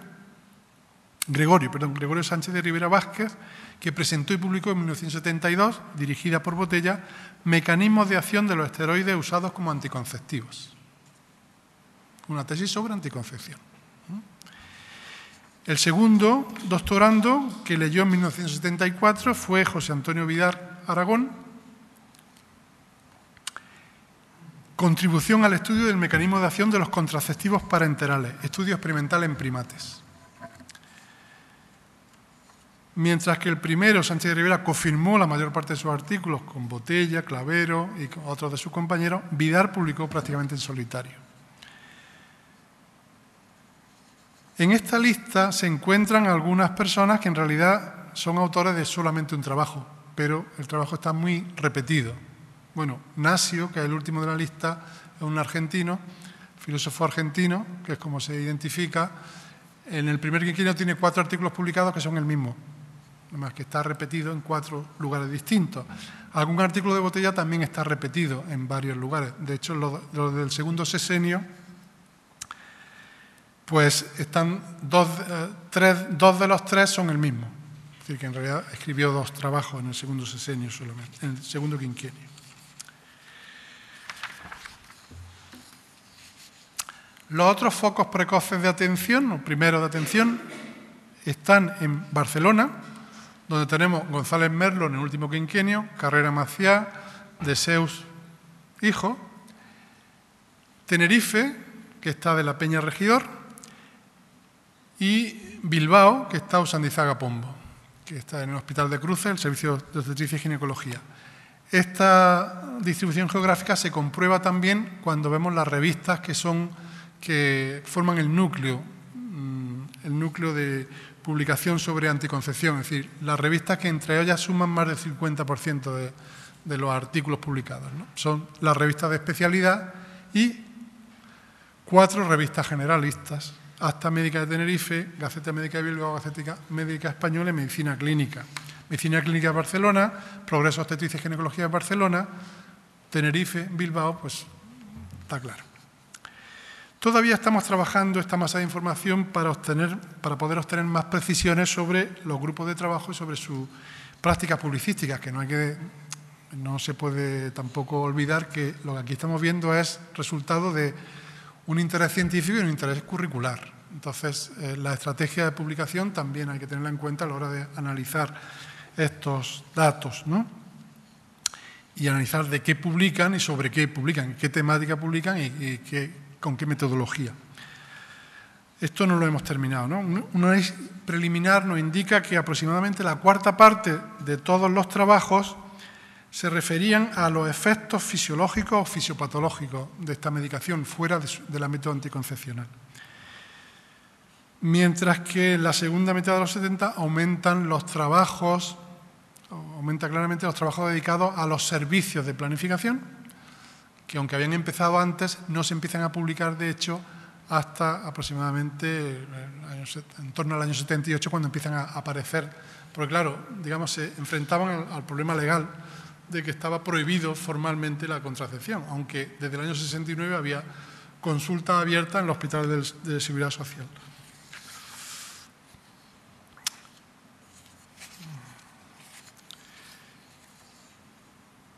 Gregorio, perdón, Gregorio Sánchez de Rivera Vázquez, que presentó y publicó en 1972, dirigida por Botella, Mecanismos de acción de los esteroides usados como anticonceptivos. Una tesis sobre anticoncepción. El segundo doctorando que leyó en 1974 fue José Antonio Vidar Aragón, Contribución al estudio del mecanismo de acción de los contraceptivos parenterales, estudio experimental en primates. Mientras que el primero, Sánchez de Rivera, confirmó la mayor parte de sus artículos con Botella, Clavero y otros de sus compañeros, Vidar publicó prácticamente en solitario. En esta lista se encuentran algunas personas que en realidad son autores de solamente un trabajo, pero el trabajo está muy repetido. Bueno, Nasio, que es el último de la lista, es un argentino, filósofo argentino, que es como se identifica. En el primer quinquenio tiene cuatro artículos publicados que son el mismo, además que está repetido en cuatro lugares distintos. Algún artículo de botella también está repetido en varios lugares. De hecho, lo, del segundo sesenio, pues están dos, eh, tres, dos de los tres son el mismo. Es decir, que en realidad escribió dos trabajos en el segundo sesenio solamente, en el segundo quinquenio. Los otros focos precoces de atención, o primeros de atención, están en Barcelona, donde tenemos González Merlo en el último quinquenio, Carrera Maciá, de Zeus hijo, Tenerife, que está de la Peña Regidor, y Bilbao, que está Usandizaga Pombo, que está en el Hospital de Cruces, el Servicio de Obstetricia y Ginecología. Esta distribución geográfica se comprueba también cuando vemos las revistas que son que forman el núcleo, mm, el núcleo de publicación sobre anticoncepción, es decir, las revistas que entre ellas suman más del 50% de, de, los artículos publicados. Son las revistas de especialidad y cuatro revistas generalistas, Acta Médica de Tenerife, Gaceta Médica de Bilbao, Gaceta Médica Española y Medicina Clínica. Medicina Clínica de Barcelona, Progreso Obstetricia y Ginecología de Barcelona, Tenerife, Bilbao, pues está claro. Todavía estamos trabajando esta masa de información para, obtener, para poder obtener más precisiones sobre los grupos de trabajo y sobre sus prácticas publicísticas, que no, hay que, no se puede tampoco olvidar que lo que aquí estamos viendo es resultado de un interés científico y un interés curricular. Entonces, eh, la estrategia de publicación también hay que tenerla en cuenta a la hora de analizar estos datos, ¿no? Y analizar de qué publican y sobre qué publican, qué temática publican y, qué con qué metodología. Esto no lo hemos terminado. ¿no? Un preliminar nos indica que aproximadamente la cuarta parte de todos los trabajos se referían a los efectos fisiológicos o fisiopatológicos de esta medicación fuera de, la método anticoncepcional. Mientras que en la segunda mitad de los 70 aumentan los trabajos, aumenta claramente los trabajos dedicados a los servicios de planificación, que aunque habían empezado antes, no se empiezan a publicar, de hecho, hasta aproximadamente en torno al año 78, cuando empiezan a aparecer, porque claro, digamos, se enfrentaban al, problema legal de que estaba prohibido formalmente la contracepción, aunque desde el año 69 había consulta abierta en los hospitales de seguridad social.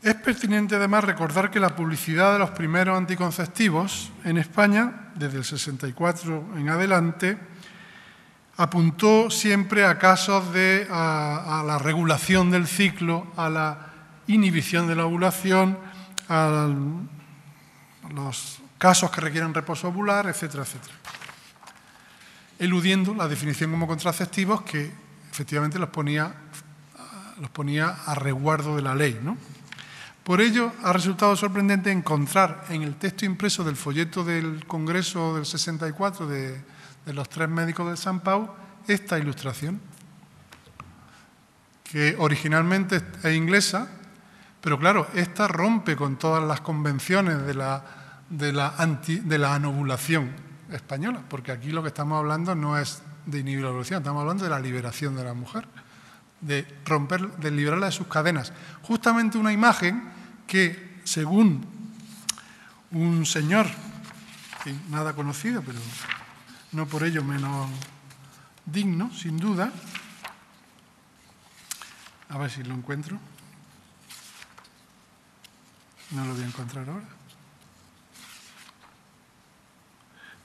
Es pertinente además recordar que la publicidad de los primeros anticonceptivos en España, desde el 64 en adelante, apuntó siempre a casos de a, la regulación del ciclo, a la inhibición de la ovulación, los casos que requieren reposo ovular, etcétera, etcétera. Eludiendo la definición como contraceptivos que efectivamente los ponía, los ponía a resguardo de la ley. ¿no? Por ello, ha resultado sorprendente encontrar en el texto impreso del folleto del Congreso del 64 de, los tres médicos de San Pau esta ilustración, que originalmente es inglesa, pero claro, esta rompe con todas las convenciones de la, de la, anovulación española, porque aquí lo que estamos hablando no es de inhibir la ovulación, estamos hablando de la liberación de la mujer, de romper, de liberarla de sus cadenas. Justamente una imagen que, según un señor, nada conocido, pero no por ello menos digno, sin duda. A ver si lo encuentro. No lo voy a encontrar ahora.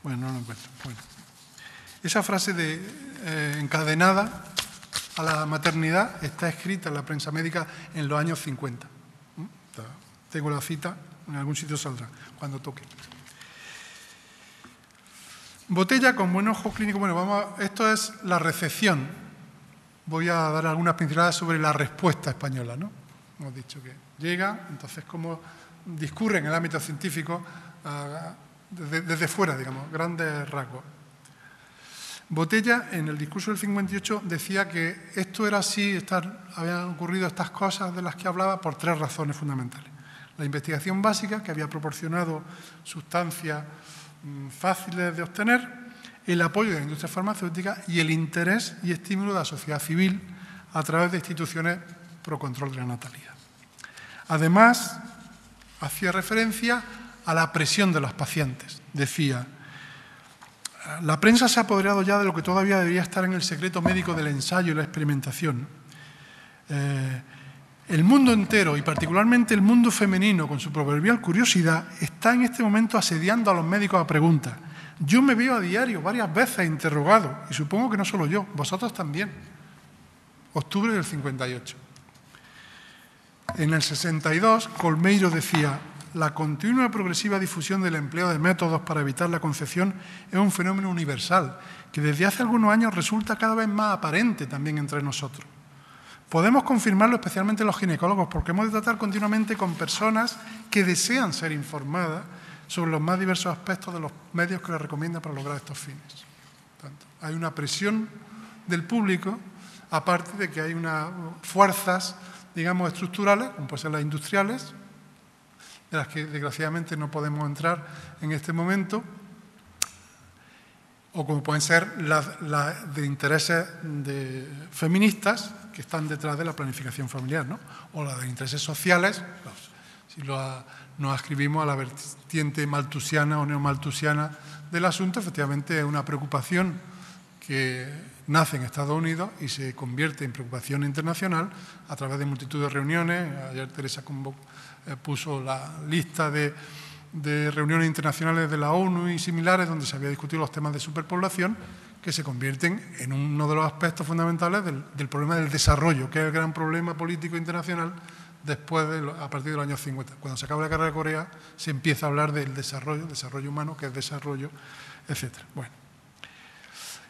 Bueno, no lo encuentro. Bueno. Esa frase de eh, encadenada a la maternidad está escrita en la prensa médica en los años 50. ¿Mm? Tengo la cita, en algún sitio saldrá, cuando toque. Botella con buen ojo clínico. Bueno, vamos esto es la recepción. Voy a dar algunas pinceladas sobre la respuesta española. ¿no? Hemos dicho que llega, entonces cómo discurre en el ámbito científico ah, desde, fuera, digamos, grandes rasgos. Botella, en el discurso del 58, decía que esto era así, habían ocurrido estas cosas de las que hablaba por tres razones fundamentales. La investigación básica, que había proporcionado sustancias Mm, fáciles de obtener, el apoyo de la industria farmacéutica y el interés y estímulo de la sociedad civil a través de instituciones pro control de la natalidad. Además, hacía referencia a la presión de los pacientes. Decía, la prensa se ha apoderado ya de lo que todavía debería estar en el secreto médico del ensayo y la experimentación. Eh, el mundo entero, y particularmente el mundo femenino, con su proverbial curiosidad, está en este momento asediando a los médicos a preguntas. Yo me veo a diario varias veces interrogado, y supongo que no solo yo, vosotros también. Octubre del 58. En el 62, Colmeiro decía, la continua y progresiva difusión del empleo de métodos para evitar la concepción es un fenómeno universal que desde hace algunos años resulta cada vez más aparente también entre nosotros. Podemos confirmarlo especialmente los ginecólogos porque hemos de tratar continuamente con personas que desean ser informadas sobre los más diversos aspectos de los medios que les recomienda para lograr estos fines. hay una presión del público, aparte de que hay unas fuerzas, digamos, estructurales, como pueden ser las industriales, de las que desgraciadamente no podemos entrar en este momento, o como pueden ser las, de intereses de feministas que están detrás de la planificación familiar, ¿no? o las de intereses sociales, si nos ascribimos a la vertiente maltusiana o neomaltusiana del asunto, efectivamente es una preocupación que nace en Estados Unidos y se convierte en preocupación internacional a través de multitud de reuniones. Ayer Teresa eh, puso la lista de reuniones internacionales de la ONU y similares donde se había discutido los temas de superpoblación que se convierten en uno de los aspectos fundamentales del, problema del desarrollo, que es el gran problema político internacional después de, a partir de los años 50. Cuando se acaba la guerra de Corea se empieza a hablar del desarrollo, desarrollo humano, que es desarrollo, etc. Bueno,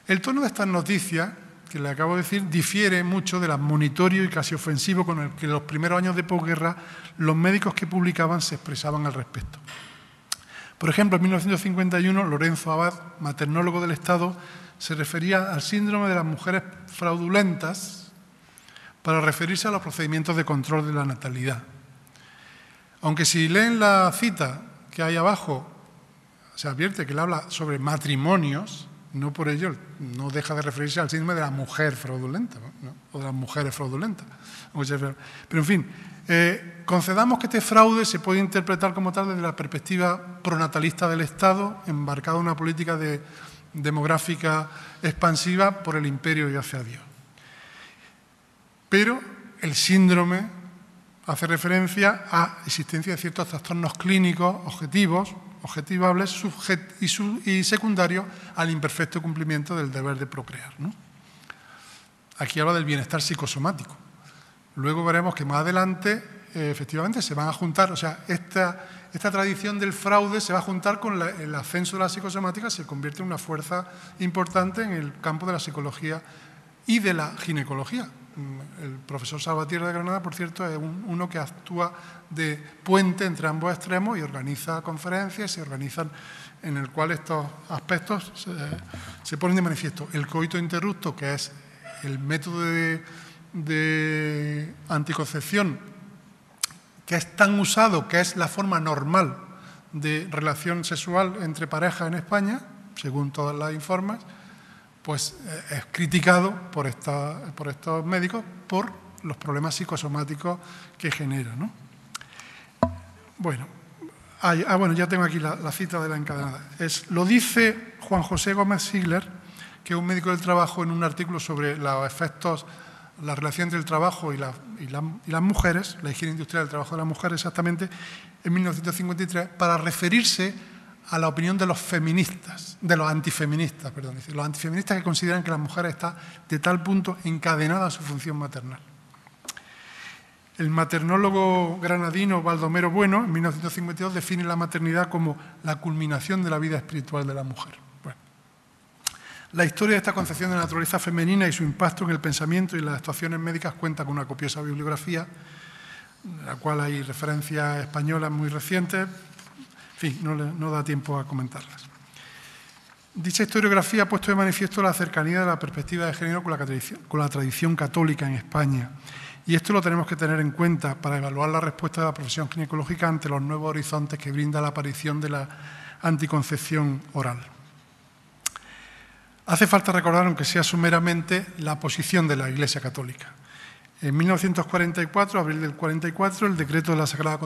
el tono de estas noticias que le acabo de decir difiere mucho del monitorio y casi ofensivo con el que en los primeros años de posguerra los médicos que publicaban se expresaban al respecto. Por ejemplo, en 1951, Lorenzo Abad, maternólogo del Estado, se refería al síndrome de las mujeres fraudulentas para referirse a los procedimientos de control de la natalidad. Aunque si leen la cita que hay abajo, se advierte que él habla sobre matrimonios, no por ello no deja de referirse al síndrome de la mujer fraudulenta o de las mujeres fraudulentas. Pero en fin, eh, concedamos que este fraude se puede interpretar como tal desde la perspectiva pronatalista del Estado, embarcado en una política demográfica expansiva por el imperio y hacia Dios. Pero el síndrome hace referencia a existencia de ciertos trastornos clínicos objetivos, objetivables y, secundarios al imperfecto cumplimiento del deber de procrear. Aquí habla del bienestar psicosomático. Luego veremos que más adelante eh, efectivamente se van a juntar, o sea, esta, esta tradición del fraude se va a juntar con el ascenso de la psicosomática, se convierte en una fuerza importante en el campo de la psicología y de la ginecología. Mm, el profesor Salvatierra de Granada, por cierto, es uno que actúa de puente entre ambos extremos y organiza conferencias, se organizan en el cual estos aspectos se, ponen de manifiesto. El coito interrupto, que es el método de de anticoncepción que es tan usado, que es la forma normal de relación sexual entre parejas en España, según todas las informes, pues eh, es criticado por, por estos médicos por los problemas psicosomáticos que genera. ¿no? Bueno, ah, bueno, ya tengo aquí la, cita de la encadenada. Es, lo dice Juan José Gómez Sigler, que es un médico del trabajo, en un artículo sobre los efectos, la relación entre el trabajo y, las mujeres, la higiene industrial del trabajo de las mujeres exactamente, en 1953, para referirse a la opinión de los feministas, de los antifeministas, perdón, los antifeministas que consideran que la mujer está de tal punto encadenada a su función maternal. El maternólogo granadino Baldomero Bueno, en 1952, define la maternidad como la culminación de la vida espiritual de la mujer. La historia de esta concepción de la naturaleza femenina y su impacto en el pensamiento y las actuaciones médicas cuenta con una copiosa bibliografía, en la cual hay referencias españolas muy recientes. Fin, no, da tiempo a comentarlas. Dicha historiografía ha puesto de manifiesto la cercanía de la perspectiva de género con la, con la tradición católica en España. Y esto lo tenemos que tener en cuenta para evaluar la respuesta de la profesión ginecológica ante los nuevos horizontes que brinda la aparición de la anticoncepción oral. Hace falta recordar, aunque sea sumeramente, la posición de la Iglesia Católica. En 1944, abril del 44, el decreto de la Sagrada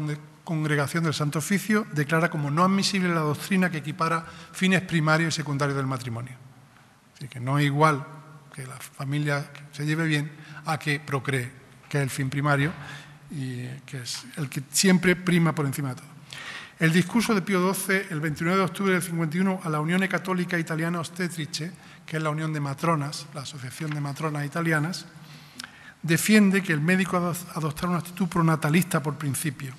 Congregación del Santo Oficio declara como no admisible la doctrina que equipara fines primarios y secundarios del matrimonio. Así que no es igual que la familia se lleve bien a que procree, que es el fin primario y que es el que siempre prima por encima de todo. El discurso de Pío XII, el 29 de octubre del 51, a la Unión Católica Italiana Ostetrice, que es la Unión de Matronas, la Asociación de Matronas Italianas, defiende que el médico adoptar una actitud pronatalista por principio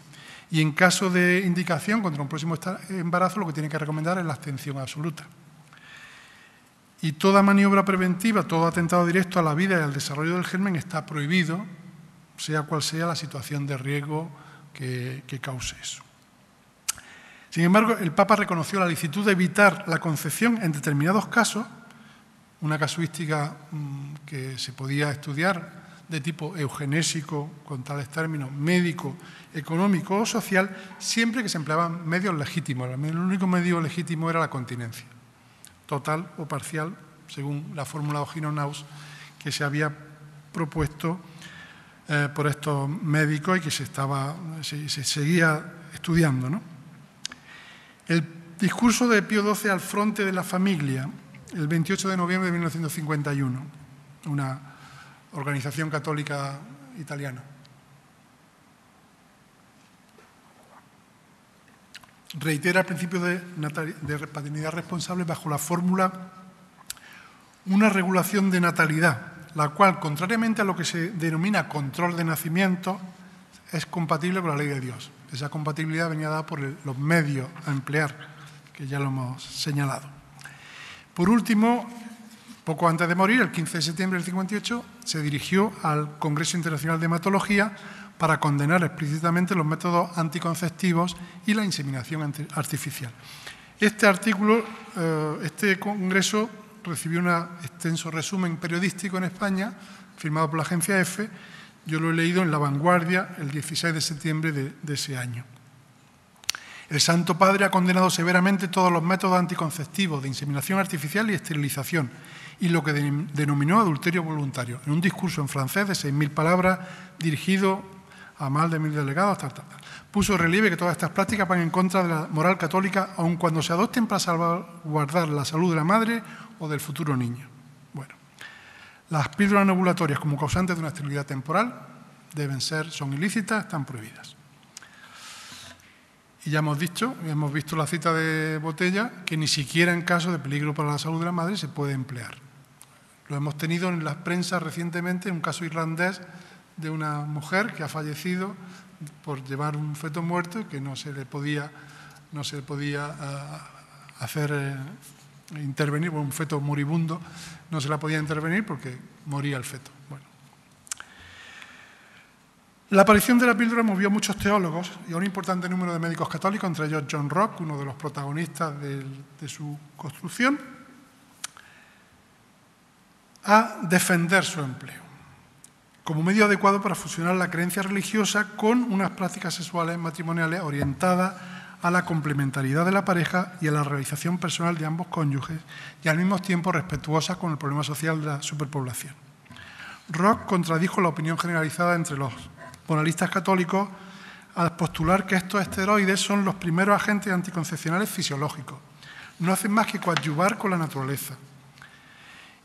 y en caso de indicación contra un próximo embarazo lo que tiene que recomendar es la abstención absoluta. Y toda maniobra preventiva, todo atentado directo a la vida y al desarrollo del germen está prohibido, sea cual sea la situación de riesgo que, que cause eso. Sin embargo, el Papa reconoció la licitud de evitar la concepción en determinados casos, una casuística mm, que se podía estudiar de tipo eugenésico, con tales términos, médico, económico o social, siempre que se empleaban medios legítimos. El único medio legítimo era la continencia, total o parcial, según la fórmula Ogino-Naus que se había propuesto eh, por estos médicos y que se, estaba, se, se seguía estudiando. El discurso de Pío XII al frente de la familia, el 28 de noviembre de 1951, una organización católica italiana. Reitera el principio de, de paternidad responsable bajo la fórmula una regulación de natalidad, la cual, contrariamente a lo que se denomina control de nacimiento, es compatible con la ley de Dios. Esa compatibilidad venía dada por los medios a emplear, que ya lo hemos señalado. Por último, poco antes de morir, el 15 de septiembre del 58, se dirigió al Congreso Internacional de Hematología para condenar explícitamente los métodos anticonceptivos y la inseminación artificial. Este artículo, eh, este congreso recibió un extenso resumen periodístico en España, firmado por la agencia EFE, yo lo he leído en La Vanguardia el 16 de septiembre de, ese año. El Santo Padre ha condenado severamente todos los métodos anticonceptivos de inseminación artificial y esterilización y lo que denominó adulterio voluntario, en un discurso en francés de 6.000 palabras dirigido a más de mil delegados. Puso relieve que todas estas prácticas van en contra de la moral católica, aun cuando se adopten para salvaguardar la salud de la madre o del futuro niño. Las píldoras ovulatorias como causantes de una esterilidad temporal deben ser, son ilícitas, están prohibidas. Y ya hemos dicho, hemos visto la cita de botella, que ni siquiera en caso de peligro para la salud de la madre se puede emplear. Lo hemos tenido en la prensa recientemente, un caso irlandés de una mujer que ha fallecido por llevar un feto muerto que no se le podía, no se podía ah, hacer eh, intervenir, un feto moribundo, no se la podía intervenir porque moría el feto. Bueno. La aparición de la píldora movió a muchos teólogos y a un importante número de médicos católicos, entre ellos John Rock, uno de los protagonistas de su construcción, a defender su empleo como medio adecuado para fusionar la creencia religiosa con unas prácticas sexuales matrimoniales orientadas a la complementariedad de la pareja y a la realización personal de ambos cónyuges y al mismo tiempo respetuosa con el problema social de la superpoblación. Rock contradijo la opinión generalizada entre los moralistas católicos al postular que estos esteroides son los primeros agentes anticoncepcionales fisiológicos. No hacen más que coadyuvar con la naturaleza.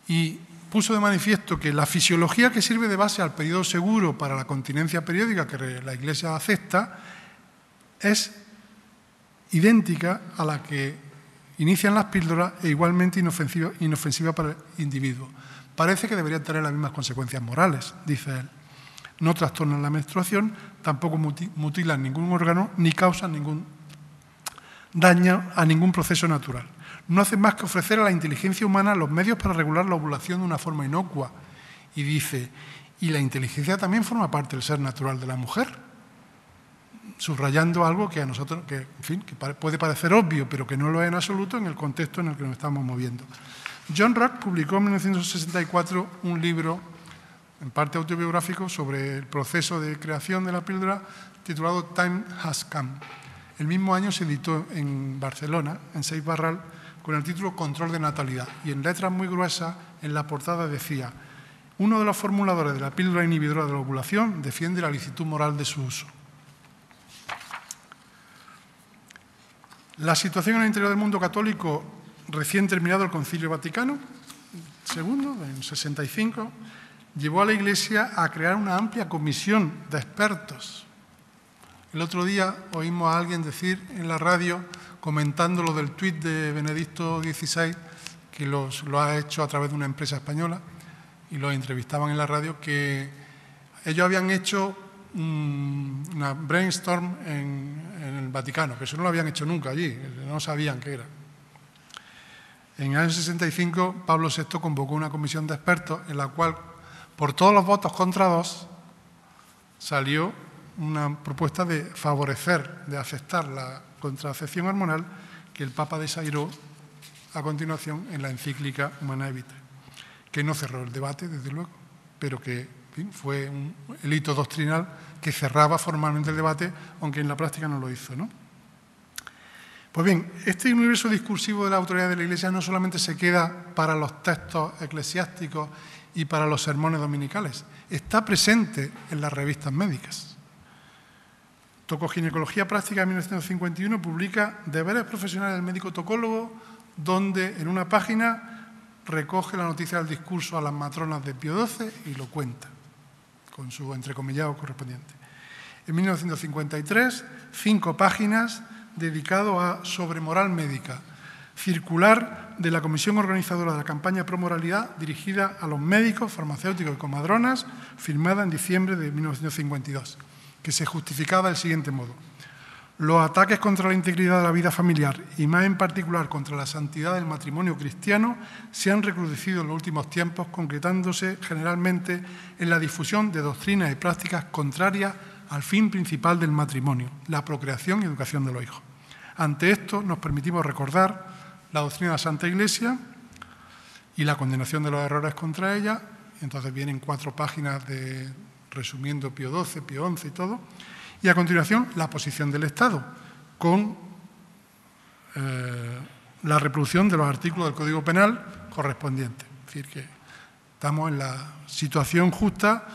y puso de manifiesto que la fisiología que sirve de base al periodo seguro para la continencia periódica que la Iglesia acepta es idéntica a la que inician las píldoras e igualmente inofensiva, para el individuo. Parece que deberían tener las mismas consecuencias morales, dice él. No trastornan la menstruación, tampoco mutilan ningún órgano ni causan ningún daño a ningún proceso natural. No hacen más que ofrecer a la inteligencia humana los medios para regular la ovulación de una forma inocua. Y dice, y la inteligencia también forma parte del ser natural de la mujer, subrayando algo que a nosotros, que, en fin, que puede parecer obvio, pero que no lo es en absoluto en el contexto en el que nos estamos moviendo. John Rock publicó en 1964 un libro, en parte autobiográfico, sobre el proceso de creación de la píldora, titulado Time Has Come. El mismo año se editó en Barcelona, en Seis Barral, con el título Control de Natalidad. Y en letras muy gruesas, en la portada decía, uno de los formuladores de la píldora inhibidora de la ovulación defiende la licitud moral de su uso. La situación en el interior del mundo católico recién terminado el Concilio Vaticano II, en 65, llevó a la Iglesia a crear una amplia comisión de expertos. El otro día oímos a alguien decir en la radio, comentando lo del tuit de Benedicto XVI, que lo ha hecho a través de una empresa española, y lo entrevistaban en la radio, que ellos habían hecho una brainstorm en, en el Vaticano, que eso no lo habían hecho nunca allí, no sabían qué era. En el año 65, Pablo VI convocó una comisión de expertos en la cual, por todos los votos contra dos, salió una propuesta de favorecer, de aceptar la contracepción hormonal que el Papa desairó a continuación en la encíclica Humana Vitae, que no cerró el debate, desde luego, pero que fue un, hito doctrinal que cerraba formalmente el debate, aunque en la práctica no lo hizo. ¿no? Pues bien, este universo discursivo de la autoridad de la Iglesia no solamente se queda para los textos eclesiásticos y para los sermones dominicales, está presente en las revistas médicas. Tocoginecología Práctica de 1951 publica Deberes Profesionales del Médico Tocólogo, donde en una página recoge la noticia del discurso a las matronas de Pío XII y lo cuenta, con su entrecomillado correspondiente. En 1953, cinco páginas dedicado a sobre moral médica, circular de la Comisión Organizadora de la Campaña Pro Moralidad dirigida a los médicos, farmacéuticos y comadronas, firmada en diciembre de 1952, que se justificaba del siguiente modo. Los ataques contra la integridad de la vida familiar y más en particular contra la santidad del matrimonio cristiano se han recrudecido en los últimos tiempos, concretándose generalmente en la difusión de doctrinas y prácticas contrarias al fin principal del matrimonio, la procreación y educación de los hijos. Ante esto nos permitimos recordar la doctrina de la Santa Iglesia y la condenación de los errores contra ella. Entonces vienen cuatro páginas de resumiendo Pío XII, Pío XI y todo. Y a continuación la posición del Estado con eh, la reproducción de los artículos del Código Penal correspondientes. Es decir, que estamos en la situación justa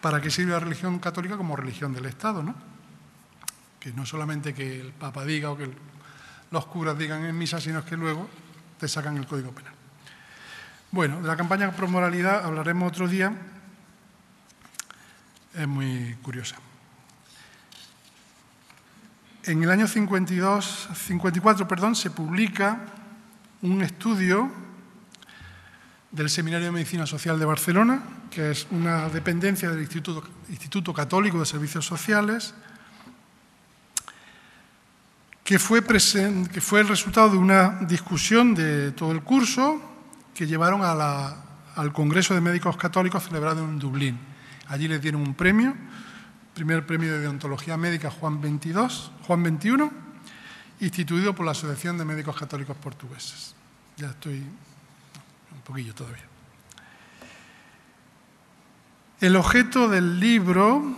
para que sirve la religión católica como religión del Estado, ¿no? Que no solamente que el Papa diga o que los curas digan en misa, sino que luego te sacan el Código Penal. Bueno, de la campaña pro moralidad hablaremos otro día. Es muy curiosa. En el año 52, 54 perdón, se publica un estudio del Seminario de Medicina Social de Barcelona, que es una dependencia del Instituto, Católico de Servicios Sociales, que fue, que fue, el resultado de una discusión de todo el curso que llevaron al Congreso de Médicos Católicos celebrado en Dublín. Allí les dieron un premio, primer premio de deontología médica Juan, 22, Juan 21, instituido por la Asociación de Médicos Católicos Portugueses. Ya estoy poquillo todavía. El objeto del libro,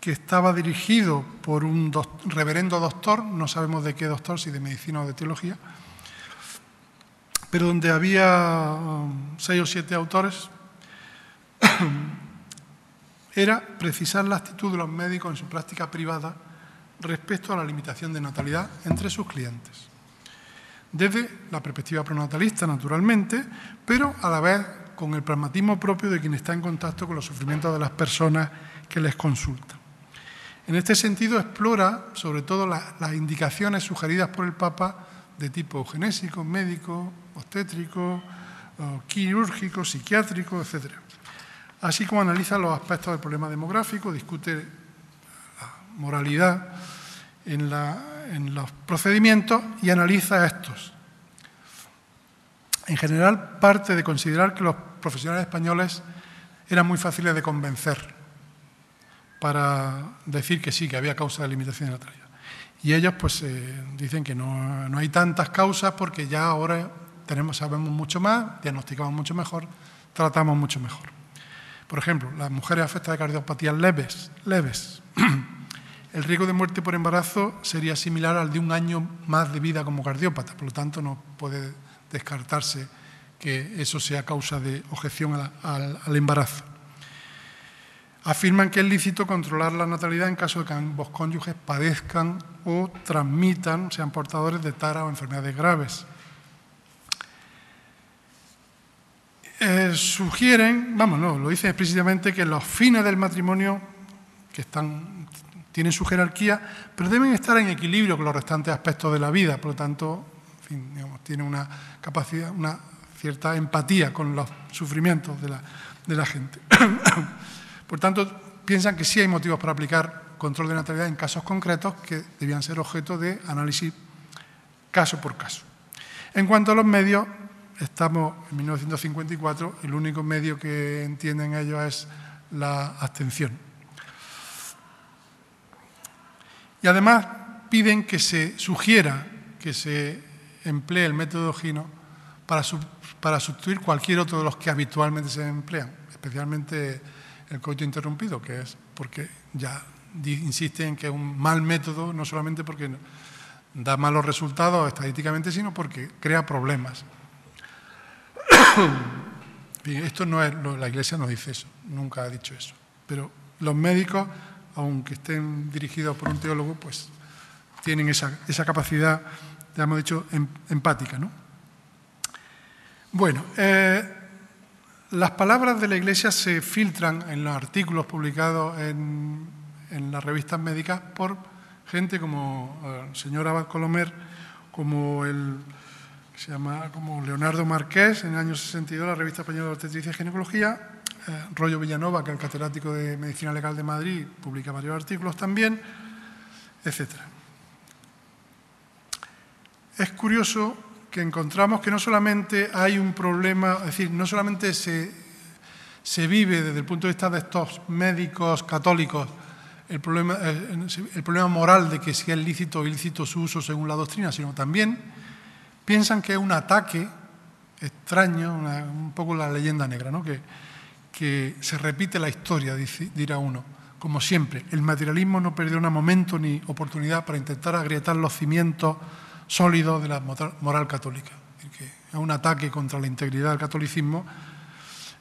que estaba dirigido por un reverendo doctor, no sabemos de qué doctor, si de medicina o de teología, pero donde había um, seis o siete autores, era precisar la actitud de los médicos en su práctica privada respecto a la limitación de natalidad entre sus clientes. desde la perspectiva pronatalista, naturalmente, pero a la vez con el pragmatismo propio de quien está en contacto con los sufrimientos de las personas que les consultan. En este sentido, explora sobre todo las indicaciones sugeridas por el Papa de tipo genésico, médico, obstétrico, quirúrgico, psiquiátrico, etc. Así como analiza los aspectos del problema demográfico, discute la moralidad en, los procedimientos y analiza estos. En general, parte de considerar que los profesionales españoles eran muy fáciles de convencer para decir que sí, que había causa de limitación de natalidad. Y ellos pues eh, dicen que no, no, hay tantas causas porque ya ahora tenemos, sabemos mucho más, diagnosticamos mucho mejor, tratamos mucho mejor. Por ejemplo, las mujeres afectadas de cardiopatías leves, leves <clears throat> el riesgo de muerte por embarazo sería similar al de un año más de vida como cardiópata, por lo tanto no puede descartarse que eso sea causa de objeción al, embarazo. Afirman que es lícito controlar la natalidad en caso de que ambos cónyuges padezcan o transmitan, sean portadores de tara o enfermedades graves. Eh, sugieren, vamos, no, lo dicen explícitamente, que los fines del matrimonio, que están, tienen su jerarquía, pero deben estar en equilibrio con los restantes aspectos de la vida, por lo tanto, en tiene una capacidad, una cierta empatía con los sufrimientos de la, de la gente. <coughs> Por tanto, piensan que sí hay motivos para aplicar control de natalidad en casos concretos que debían ser objeto de análisis caso por caso. En cuanto a los medios, estamos en 1954, el único medio que entienden ellos es la abstención. Y además piden que se sugiera que se emplee el método Gino para, sustituir cualquier otro de los que habitualmente se emplean, especialmente el coito interrumpido, que es porque ya insiste en que es un mal método, no solamente porque da malos resultados estadísticamente, sino porque crea problemas. <coughs> esto no es, la Iglesia no dice eso, nunca ha dicho eso. Pero los médicos, aunque estén dirigidos por un teólogo, pues tienen esa, esa capacidad ya hemos dicho, em, empática. ¿no? Bueno, eh, las palabras de la Iglesia se filtran en los artículos publicados en, las revistas médicas por gente como eh, el señor Abad Colomer, como el se llama como Leonardo Marqués en el año 62, la revista española de obstetricia y ginecología, eh, Rollo Villanova, que es el catedrático de Medicina Legal de Madrid, publica varios artículos también, etcétera. Es curioso que encontramos que no solamente hay un problema, es decir, no solamente se, se vive desde el punto de vista de estos médicos católicos el problema, el, problema moral de que si es lícito o ilícito su uso según la doctrina, sino también piensan que es un ataque extraño, un poco la leyenda negra, ¿no? que, se repite la historia, dirá uno. Como siempre, el materialismo no perdió un momento ni oportunidad para intentar agrietar los cimientos sólido de la moral católica. Es un ataque contra la integridad del catolicismo.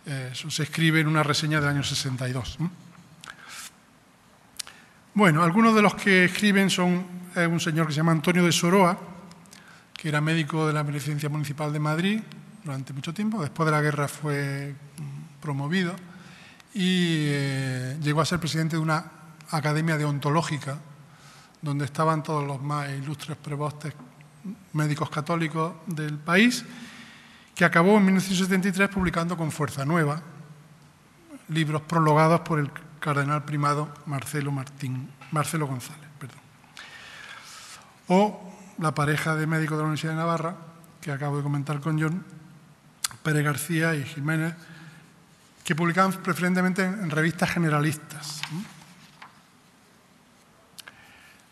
Eh, eso se escribe en una reseña del año 62. Bueno, algunos de los que escriben son un señor que se llama Antonio de Soroa, que era médico de la Beneficencia Municipal de Madrid durante mucho tiempo. Después de la guerra fue mm, promovido y eh, llegó a ser presidente de una academia deontológica donde estaban todos los más ilustres prebostes médicos católicos del país, que acabó en 1973 publicando con Fuerza Nueva libros prologados por el cardenal primado Marcelo, Martín, Marcelo González. O la pareja de médicos de la Universidad de Navarra, que acabo de comentar con John, Pérez García y Jiménez, que publicaban preferentemente en revistas generalistas.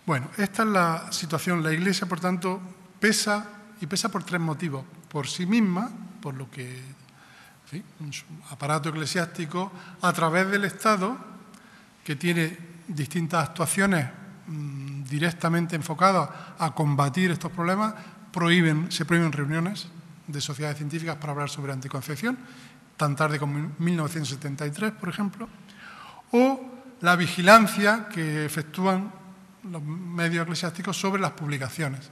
Bueno, esta es la situación. La Iglesia, por tanto, pesa y pesa por tres motivos. Por sí misma, por lo que un aparato eclesiástico, a través del Estado, que tiene distintas actuaciones mm, directamente enfocadas a combatir estos problemas, prohíben, se prohíben reuniones de sociedades científicas para hablar sobre anticoncepción, tan tarde como en 1973, por ejemplo, o la vigilancia que efectúan los medios eclesiásticos sobre las publicaciones.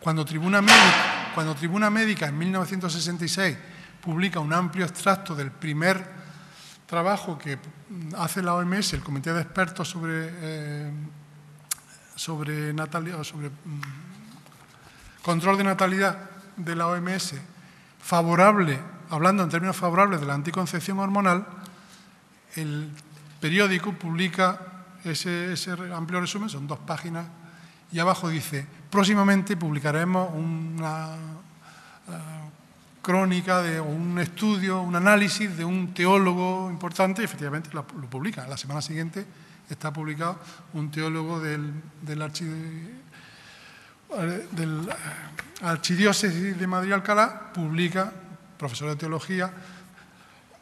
Cuando Tribuna, Médica, cuando Tribuna Médica en 1966 publica un amplio extracto del primer trabajo que hace la OMS, el Comité de Expertos sobre, eh, sobre, sobre mm, control de natalidad de la OMS, favorable, hablando en términos favorables de la anticoncepción hormonal, el periódico publica ese, amplio resumen, son dos páginas, y abajo dice, próximamente publicaremos una eh, crónica de un estudio, un análisis de un teólogo importante, y efectivamente lo, publica. La semana siguiente está publicado un teólogo del, del, del Archidiócesis de Madrid-Alcalá, publica, profesor de teología,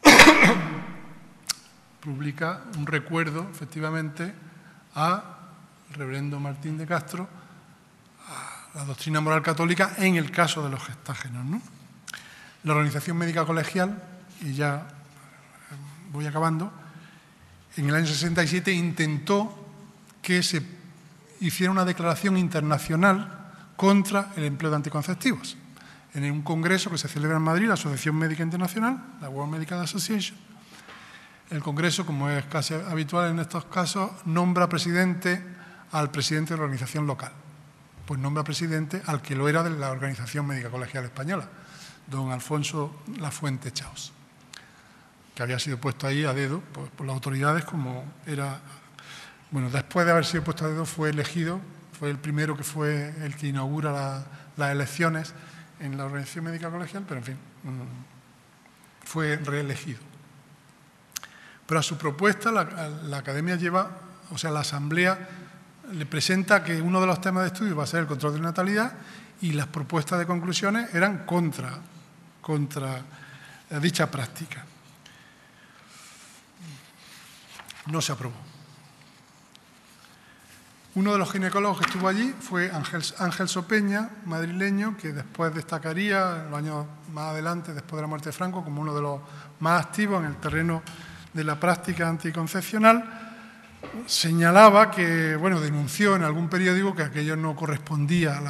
<coughs> publica un recuerdo, efectivamente, a reverendo Martín de Castro, a la doctrina moral católica en el caso de los gestágenos. La Organización Médica Colegial, y ya eh, voy acabando, en el año 67 intentó que se hiciera una declaración internacional contra el empleo de anticonceptivos. En un congreso que se celebra en Madrid, la Asociación Médica Internacional, la World Medical Association, el Congreso, como es casi habitual en estos casos, nombra presidente al presidente de la organización local. Pues nombra presidente al que lo era de la Organización Médica Colegial Española, don Alfonso Lafuente Chaos, que había sido puesto ahí a dedo por, las autoridades como era... Bueno, después de haber sido puesto a dedo fue elegido, fue el primero que fue el que inaugura las elecciones en la Organización Médica Colegial, pero en fin, mm, fue reelegido. Pero a su propuesta la, Academia lleva, o sea, la Asamblea le presenta que uno de los temas de estudio va a ser el control de la natalidad y las propuestas de conclusiones eran contra, contra dicha práctica. No se aprobó. Uno de los ginecólogos que estuvo allí fue Ángel, Ángel Sopeña, madrileño, que después destacaría en los años más adelante, después de la muerte de Franco, como uno de los más activos en el terreno de la práctica anticoncepcional, señalaba que, bueno, denunció en algún periódico que aquello no correspondía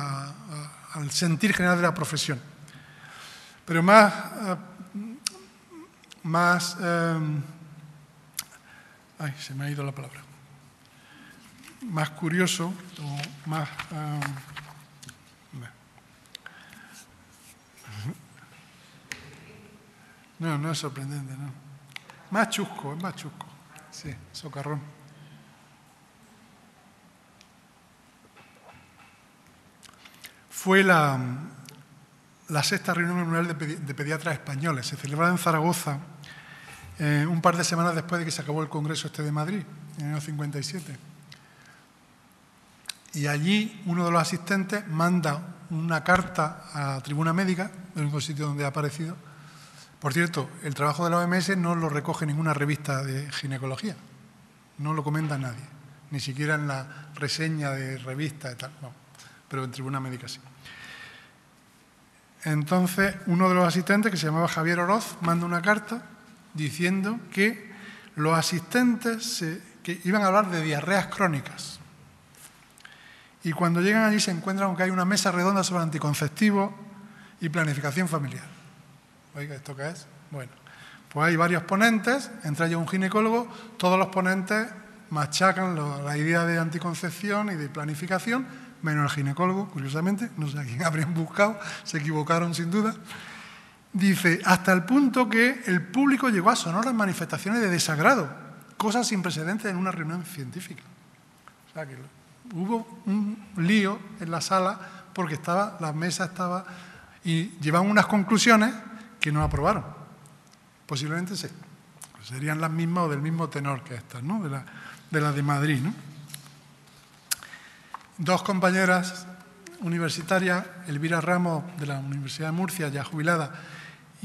al sentir general de la profesión. Pero más, eh, más, eh, ay, se me ha ido la palabra, más curioso o más, eh, no, no es sorprendente, no. Más chusco, es más chusco. Sí, socarrón. Fue la, la sexta reunión anual de, pediatras españoles. Se celebraba en Zaragoza eh, un par de semanas después de que se acabó el Congreso este de Madrid, en el año 57. Y allí uno de los asistentes manda una carta a Tribuna Médica, el único sitio donde ha aparecido, por cierto, el trabajo de la OMS no lo recoge ninguna revista de ginecología, no lo comenta nadie, ni siquiera en la reseña de revista y tal, no, pero en Tribuna Médica sí. Entonces, uno de los asistentes, que se llamaba Javier Oroz, manda una carta diciendo que los asistentes que iban a hablar de diarreas crónicas. Y cuando llegan allí se encuentran que hay una mesa redonda sobre anticonceptivos y planificación familiar. Oiga, ¿esto qué es? Bueno, pues hay varios ponentes, entre ellos un ginecólogo, todos los ponentes machacan la idea de anticoncepción y de planificación, menos el ginecólogo, curiosamente, no sé a quién habrían buscado, se equivocaron sin duda. Dice, hasta el punto que el público llegó a sonoras manifestaciones de desagrado, cosas sin precedentes en una reunión científica. O sea que hubo un lío en la sala porque estaba, la mesa estaba y llevaban unas conclusiones que no aprobaron. Posiblemente sí. Serían las mismas o del mismo tenor que estas, ¿no? de, la, de Madrid. ¿no? Dos compañeras universitarias, Elvira Ramos de la Universidad de Murcia, ya jubilada,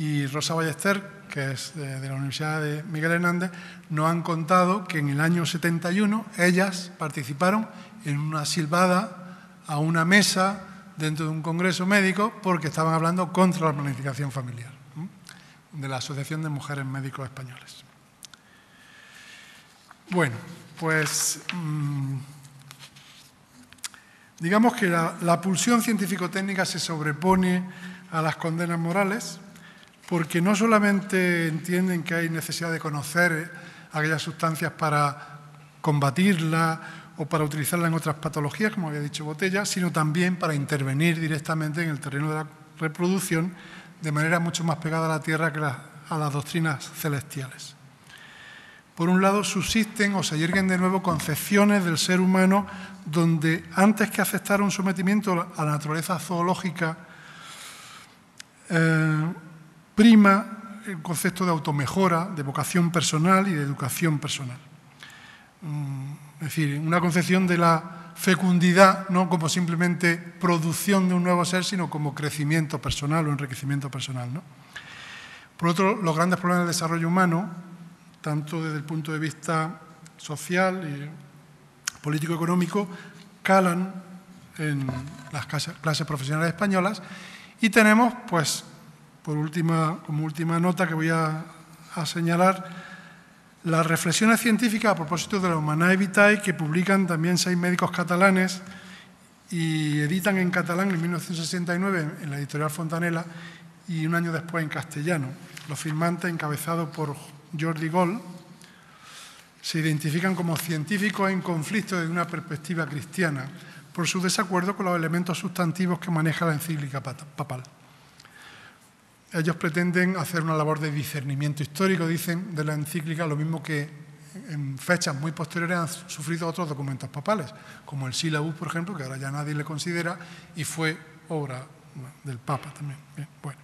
y Rosa Ballester, que es de, la Universidad de Miguel Hernández, nos han contado que en el año 71 ellas participaron en una silbada a una mesa dentro de un congreso médico porque estaban hablando contra la planificación familiar de la Asociación de Mujeres Médicos Españoles. Bueno, pues mm, Digamos que la, pulsión científico-técnica se sobrepone a las condenas morales porque no solamente entienden que hay necesidad de conocer aquellas sustancias para combatirla o para utilizarla en otras patologías, como había dicho Botella, sino también para intervenir directamente en el terreno de la reproducción de manera mucho más pegada a la Tierra que a las doctrinas celestiales. Por un lado, subsisten o se yerguen de nuevo concepciones del ser humano donde antes que aceptar un sometimiento a la naturaleza zoológica, eh, prima el concepto de automejora, de vocación personal y de educación personal. Mm, es decir, una concepción de la fecundidad no como simplemente producción de un nuevo ser, sino como crecimiento personal o enriquecimiento personal. Por otro, los grandes problemas del desarrollo humano tanto desde el punto de vista social y político-económico, calan en las clases profesionales españolas y tenemos, pues, por última, como última nota que voy a, señalar, las reflexiones científicas a propósito de la Humanae Vitae que publican también seis médicos catalanes y editan en catalán en 1969 en la editorial Fontanela y un año después en castellano. Los firmantes encabezados por Jordi Gol, se identifican como científicos en conflicto desde una perspectiva cristiana por su desacuerdo con los elementos sustantivos que maneja la encíclica papal. Ellos pretenden hacer una labor de discernimiento histórico, dicen, de la encíclica, lo mismo que en fechas muy posteriores han sufrido otros documentos papales, como el Sílabus, por ejemplo, que ahora ya nadie le considera y fue obra del Papa también. bueno,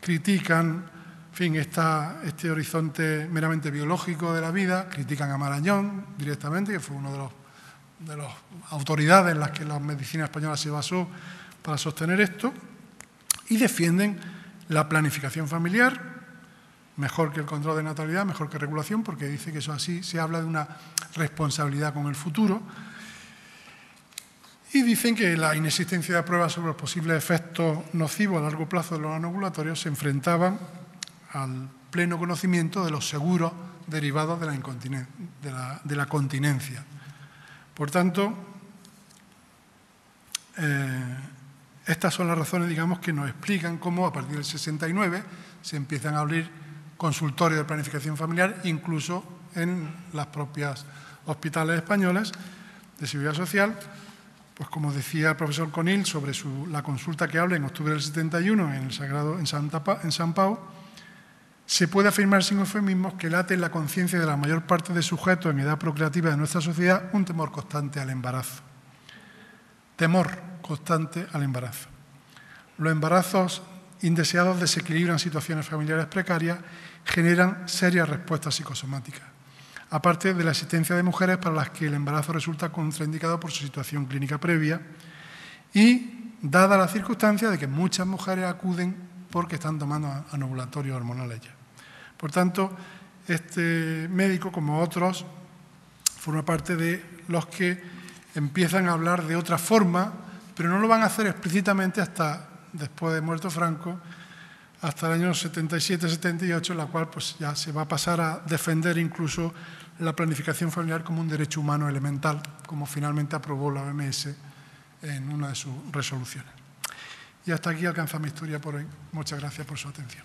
critican fin, este horizonte meramente biológico de la vida, critican a Marañón directamente, que fue uno de los de las autoridades en las que la medicina española se basó para sostener esto, y defienden la planificación familiar, mejor que el control de natalidad, mejor que regulación, porque dice que eso así se habla de una responsabilidad con el futuro, y dicen que la inexistencia de pruebas sobre los posibles efectos nocivos a largo plazo de los anovulatorios se enfrentaban al pleno conocimiento de los seguros derivados de la, continencia. Por tanto, eh, estas son las razones, digamos, que nos explican cómo a partir del 69 se empiezan a abrir consultorios de planificación familiar, incluso en las propias hospitales españoles de seguridad social, pues como decía el profesor Conil sobre la consulta que habla en octubre del 71 en el Sagrado en San Pau, se puede afirmar sin eufemismos que late en la conciencia de la mayor parte de sujetos en edad procreativa de nuestra sociedad un temor constante al embarazo. Temor constante al embarazo. Los embarazos indeseados desequilibran situaciones familiares precarias, generan serias respuestas psicosomáticas, aparte de la existencia de mujeres para las que el embarazo resulta contraindicado por su situación clínica previa y dada la circunstancia de que muchas mujeres acuden porque están tomando anovulatorios hormonales ya. Por tanto, este médico, como otros, forma parte de los que empiezan a hablar de otra forma, pero no lo van a hacer explícitamente hasta después de muerto Franco, hasta el año 77-78, en la cual pues, ya se va a pasar a defender incluso la planificación familiar como un derecho humano elemental, como finalmente aprobó la OMS en una de sus resoluciones. Y hasta aquí alcanza mi historia por hoy. Muchas gracias por su atención.